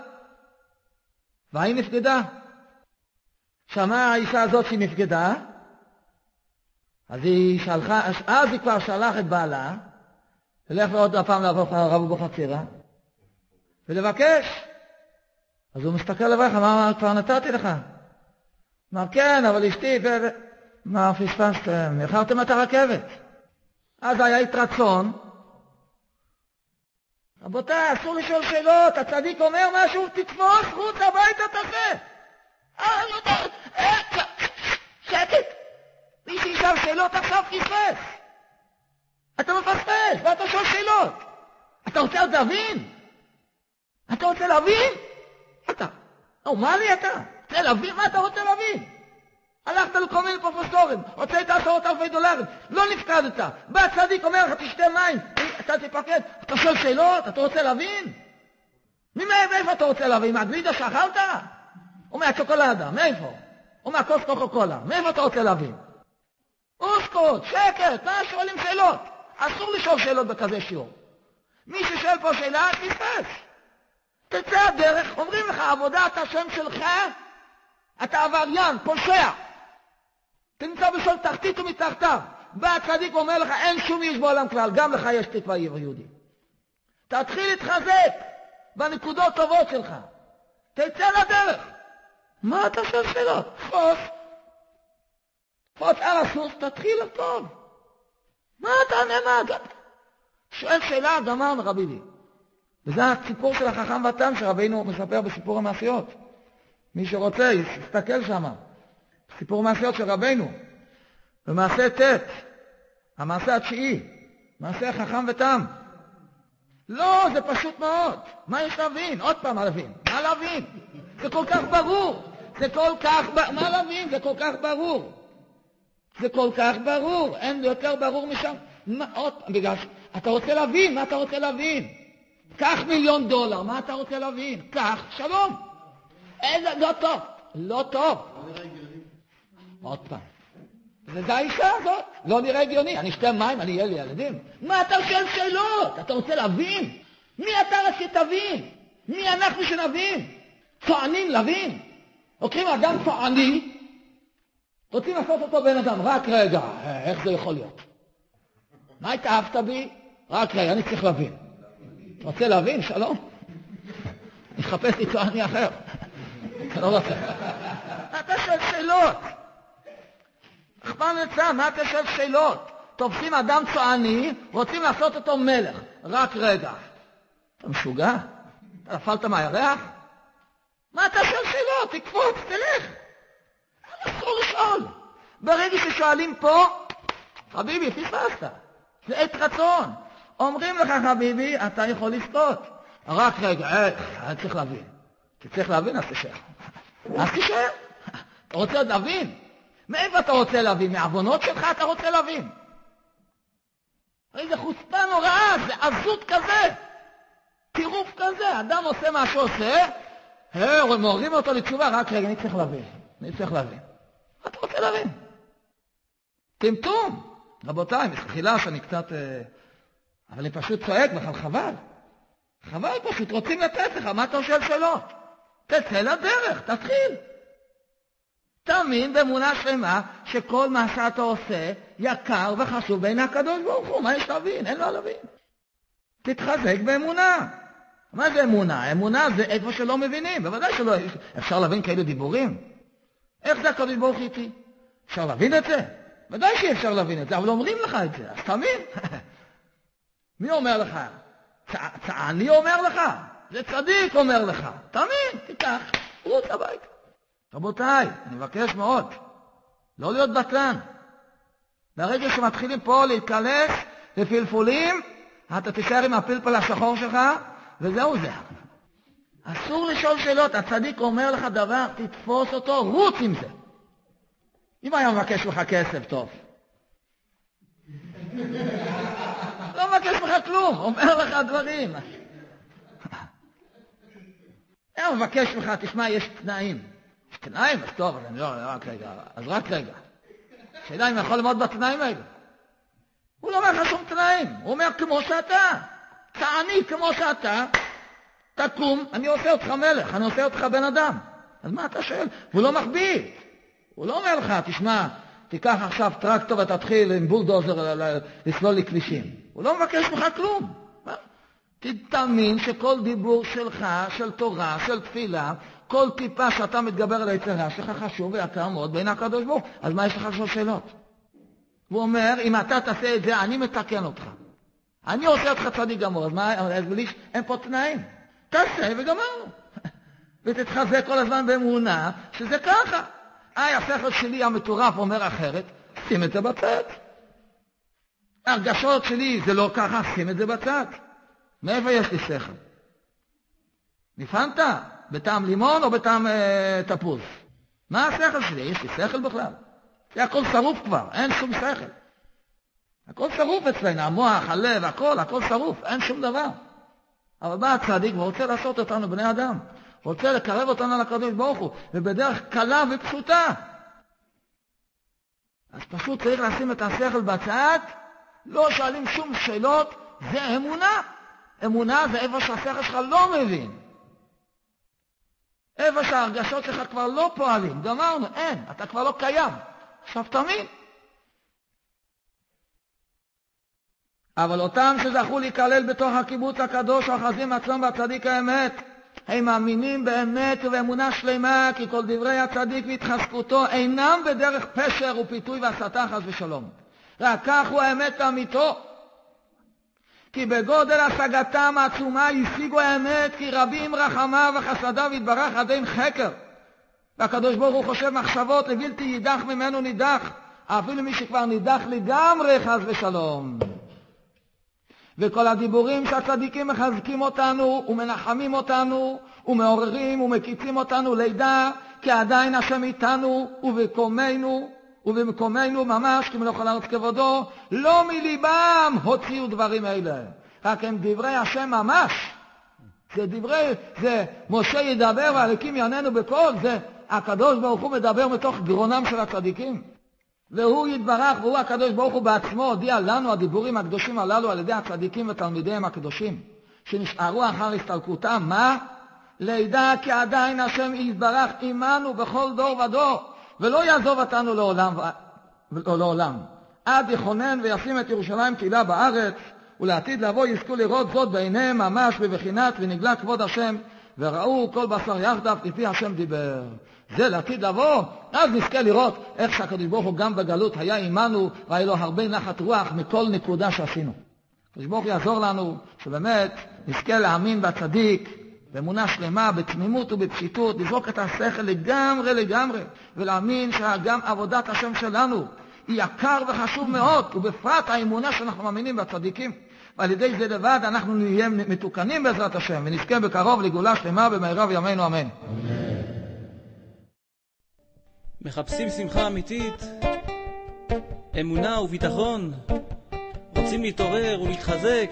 והיא נפקדה. שמעה האישה הזאת שהיא נפקדה, אז היא שלחה, אז היא כבר שלח את בעלה, ללך עוד הפעם לעבור הרב אבוחצירא, ולבקש. אז הוא מסתכל עליך, אמר, כבר נתתי לך. אמר, כן, אבל אשתי, מה פספסתם? איחרתם את הרכבת. אז היה יתרצון. רבותיי, אסור לשאול שאלות, הצדיק אומר משהו, תתפוס, חוץ הביתה תעשה. אה, לא אה, שקט. מי שישאל שאלות עכשיו פספס. אתה מפספס, ואתה שואל שאלות. אתה רוצה עוד להבין? אתה רוצה להבין? אתה. נורמלי אתה? רוצה להבין מה אתה רוצה להבין? הלכת לכל מיני פרופסורים, הוצאת עשרות אלפי דולרים, לא נפקדת. בא צדיק, אומר לך, תשתה מים, אתה תפקד, אתה שואל שאלות, אתה רוצה להבין? מאיפה אתה רוצה להבין? מהגלידה שאכלת? או מהצ'וקולדה? מאיפה? או מהכוס קוקו קולה? מאיפה אתה רוצה להבין? אוסקוט, שקט, מה שואלים שאלות? אסור לשאול שאלות בכזה שיעור. מי ששואל פה שאלה, תפס. תצא הדרך, אומרים לך, עבודת השם שלך, אתה עבריין, פושע. אתה נמצא בשול תחתית ומתחתיו. בא הצדיק ואומר לך, אין שום איש בעולם כלל, גם לך יש תקווה יהודי. תתחיל להתחזק בנקודות טובות שלך. תצא לדרך. מה אתה שואל שאלות? תפוס. תפוס על הסוס, תתחיל לטוב. מה אתה נעמד? שואל שאלה, גמרנו רביבי. וזה הסיפור של החכם והתם שרבינו מספר בסיפור המעשיות. מי שרוצה, יסתכל שם. סיפור מעשיות של רבנו. במעשה ט', המעשה התשיעי, מעשה חכם ותם. לא, זה פשוט מאוד. מה יש להבין? עוד פעם להבין. מה להבין? זה כל כך ברור. זה כל כך, מה להבין? זה כל כך ברור. זה כל כך ברור, אין יותר ברור משם. מה עוד, בגלל אתה רוצה להבין, מה אתה רוצה להבין? קח מיליון דולר, מה אתה רוצה להבין? קח, שלום. איזה, לא טוב, לא טוב. עוד פעם. וזה האישה הזאת, לא נראה הגיוני, אני אשתה מים, אני אהיה לי ילדים. מה אתה שואל שאלות? אתה רוצה להבין? מי אתה רק שתבין? מי אנחנו שנבין? טוענים להבין? לוקחים אדם טועני, רוצים לעשות אותו בן אדם, רק רגע, איך זה יכול להיות? מה התאהבת בי? רק רגע, אני צריך להבין. רוצה להבין? שלום. אני אחפש לי טועני אחר. אתה לא רוצה. אתה שואל שאלות. רחמן יצא, מה שואל שאלות? תופסים אדם צועני, רוצים לעשות אותו מלך. רק רגע. אתה משוגע? אתה נפלת מהירח? מה אתה שואל שאלות? תקפוץ, תלך. אסור לשאול. ברגע ששואלים פה, חביבי, פספסת. זה עת רצון. אומרים לך, חביבי, אתה יכול לזכות. רק רגע, אני צריך להבין. כי צריך להבין, אז תשאר. אז. אתה רוצה עוד להבין? מאיפה אתה רוצה להבין? מהעוונות שלך אתה רוצה להבין? איזה חוצפה נוראה, זה עזות כזה, טירוף כזה. אדם עושה מה שעושה, מעוררים אותו לתשובה, רק רגע, אני צריך להבין. אני צריך להבין. מה אתה רוצה להבין? טמטום. רבותיי, מחילה שאני קצת... אה, אבל אני פשוט צועק בכלל, חבל. חבל פשוט, רוצים לתת לך, מה אתה שואל שאלות? תצא לדרך, תתחיל. תאמין באמונה שלמה שכל מה שאתה עושה יקר וחשוב בעיני הקדוש ברוך הוא, מה יש להבין? אין לו להבין. תתחזק באמונה. מה זה אמונה? אמונה זה איפה שלא מבינים, בוודאי שלא, אפשר להבין כאלה דיבורים? איך זה הקדוש ברוך איתי? אפשר להבין את זה? ודאי שאי אפשר להבין את זה, אבל אומרים לך את זה, אז תאמין. מי אומר לך? צעני אומר לך? זה צדיק אומר לך. תאמין, תיקח, רוץ הביתה. רבותיי, אני מבקש מאוד, לא להיות בטלן. ברגע שמתחילים פה להתקלס לפלפולים, אתה תישאר עם הפלפל השחור שלך, וזהו זה. אסור לשאול שאלות, הצדיק אומר לך דבר, תתפוס אותו, רוץ עם זה. אם היה מבקש ממך כסף, טוב. לא מבקש ממך כלום, אומר לך דברים. היה מבקש ממך, תשמע, יש תנאים. תנאים? אז טוב, אני לא, רק רגע, אז רק רגע. השאלה אם יכול ללמוד בתנאים האלה. הוא לא אומר לך שום תנאים, הוא אומר כמו שאתה. תעני כמו שאתה, תקום, אני עושה אותך מלך, אני עושה אותך בן אדם. אז מה אתה שואל? והוא לא מחביא. הוא לא אומר לך, תשמע, תיקח עכשיו טרקטור ותתחיל עם בולדוזר לסלול לי כבישים. הוא לא מבקש ממך כלום. תאמין שכל דיבור שלך, של תורה, של תפילה, כל טיפה שאתה מתגבר על היצרה שלך חשוב ויקר מאוד בין הקדוש ברוך הוא. אז מה יש לך לשאול שאלות? הוא אומר, אם אתה תעשה את זה, אני מתקן אותך. אני עושה אותך צדיק גמור, אז מה, אז בלי, אין פה תנאים. תעשה וגמרנו. ותתחזק כל הזמן באמונה שזה ככה. היי, השכל שלי המטורף אומר אחרת, שים את זה בצד. הרגשות שלי זה לא ככה, שים את זה בצד. מאיפה יש לי שכל? נפנת? בטעם לימון או בטעם אה, תפוז? מה השכל שלי? יש לי שכל בכלל? זה הכל שרוף כבר, אין שום שכל. הכל שרוף אצלנו, המוח, הלב, הכל, הכל שרוף, אין שום דבר. אבל בא הצדיק ורוצה לעשות אותנו בני אדם. רוצה לקרב אותנו לקדוש ברוך הוא, ובדרך קלה ופשוטה. אז פשוט צריך לשים את השכל בצד, לא שואלים שום שאלות, זה אמונה. אמונה זה איפה שהשכל שלך לא מבין. איפה שההרגשות שלך כבר לא פועלים, גמרנו, אין, אתה כבר לא קיים. עכשיו תאמין. אבל אותם שזכו להיכלל בתוך הקיבוץ הקדוש, אוחזים עצמם בצדיק האמת, הם מאמינים באמת ובאמונה שלמה כי כל דברי הצדיק והתחזקותו אינם בדרך פשר ופיתוי והסתה חס ושלום. רק כך הוא האמת לאמיתו. כי בגודל השגתם העצומה השיגו האמת כי רבים רחמיו וחסדיו יתברך עד אין חקר. והקדוש ברוך הוא חושב מחשבות לבלתי יידח ממנו נידח, אפילו מי שכבר נידח לגמרי חס ושלום. וכל הדיבורים שהצדיקים מחזקים אותנו ומנחמים אותנו ומעוררים ומקיצים אותנו לידע כי עדיין השם איתנו ובקומנו ובמקומנו ממש כמלוך על ארץ כבודו, לא מליבם הוציאו דברים אלה, רק הם דברי השם ממש. זה דברי, זה משה ידבר והליקים יעננו בקול, זה הקדוש ברוך הוא מדבר מתוך גרונם של הצדיקים. והוא יתברך, והוא הקדוש ברוך הוא בעצמו הודיע לנו הדיבורים הקדושים הללו על ידי הצדיקים ותלמידיהם הקדושים, שנשארו אחר הסתלקותם, מה? לידע כי עדיין השם יתברך עמנו בכל דור ודור, ולא יעזוב אותנו לעולם, לעולם. עד יכונן וישים את ירושלים קהילה בארץ, ולעתיד לבוא יזכו לראות זאת בעיניהם ממש בבחינת ונגלה כבוד השם, וראו כל בשר יחדיו כפי השם דיבר. זה לעתיד לבוא, אז נזכה לראות איך שהקדוש ברוך הוא גם בגלות היה עמנו, והיה לו הרבה נחת רוח מכל נקודה שעשינו. הקדוש ברוך יעזור לנו, שבאמת נזכה להאמין בצדיק, באמונה שלמה, בתמימות ובפשיטות, לזרוק את השכל לגמרי לגמרי, ולהאמין שגם עבודת השם שלנו היא יקר וחשוב מאוד, ובפרט האמונה שאנחנו מאמינים בצדיקים. ועל ידי זה לבד אנחנו נהיה מתוקנים בעזרת השם, ונזכה בקרוב לגאולה שלמה במהרה בימינו אמן. מחפשים שמחה אמיתית, אמונה וביטחון, רוצים להתעורר ולהתחזק,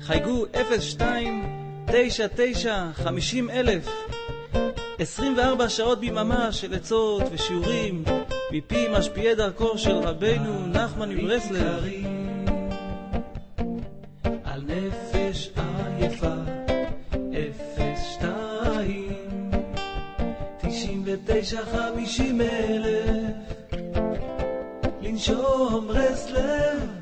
חייגו 02 תשע, תשע, חמישים אלף, עשרים וארבע שעות ביממה של עצות ושיעורים מפי משפיעי דרכו של רבנו נחמן מברסלב. על חמישים אלף, לנשום ברסלב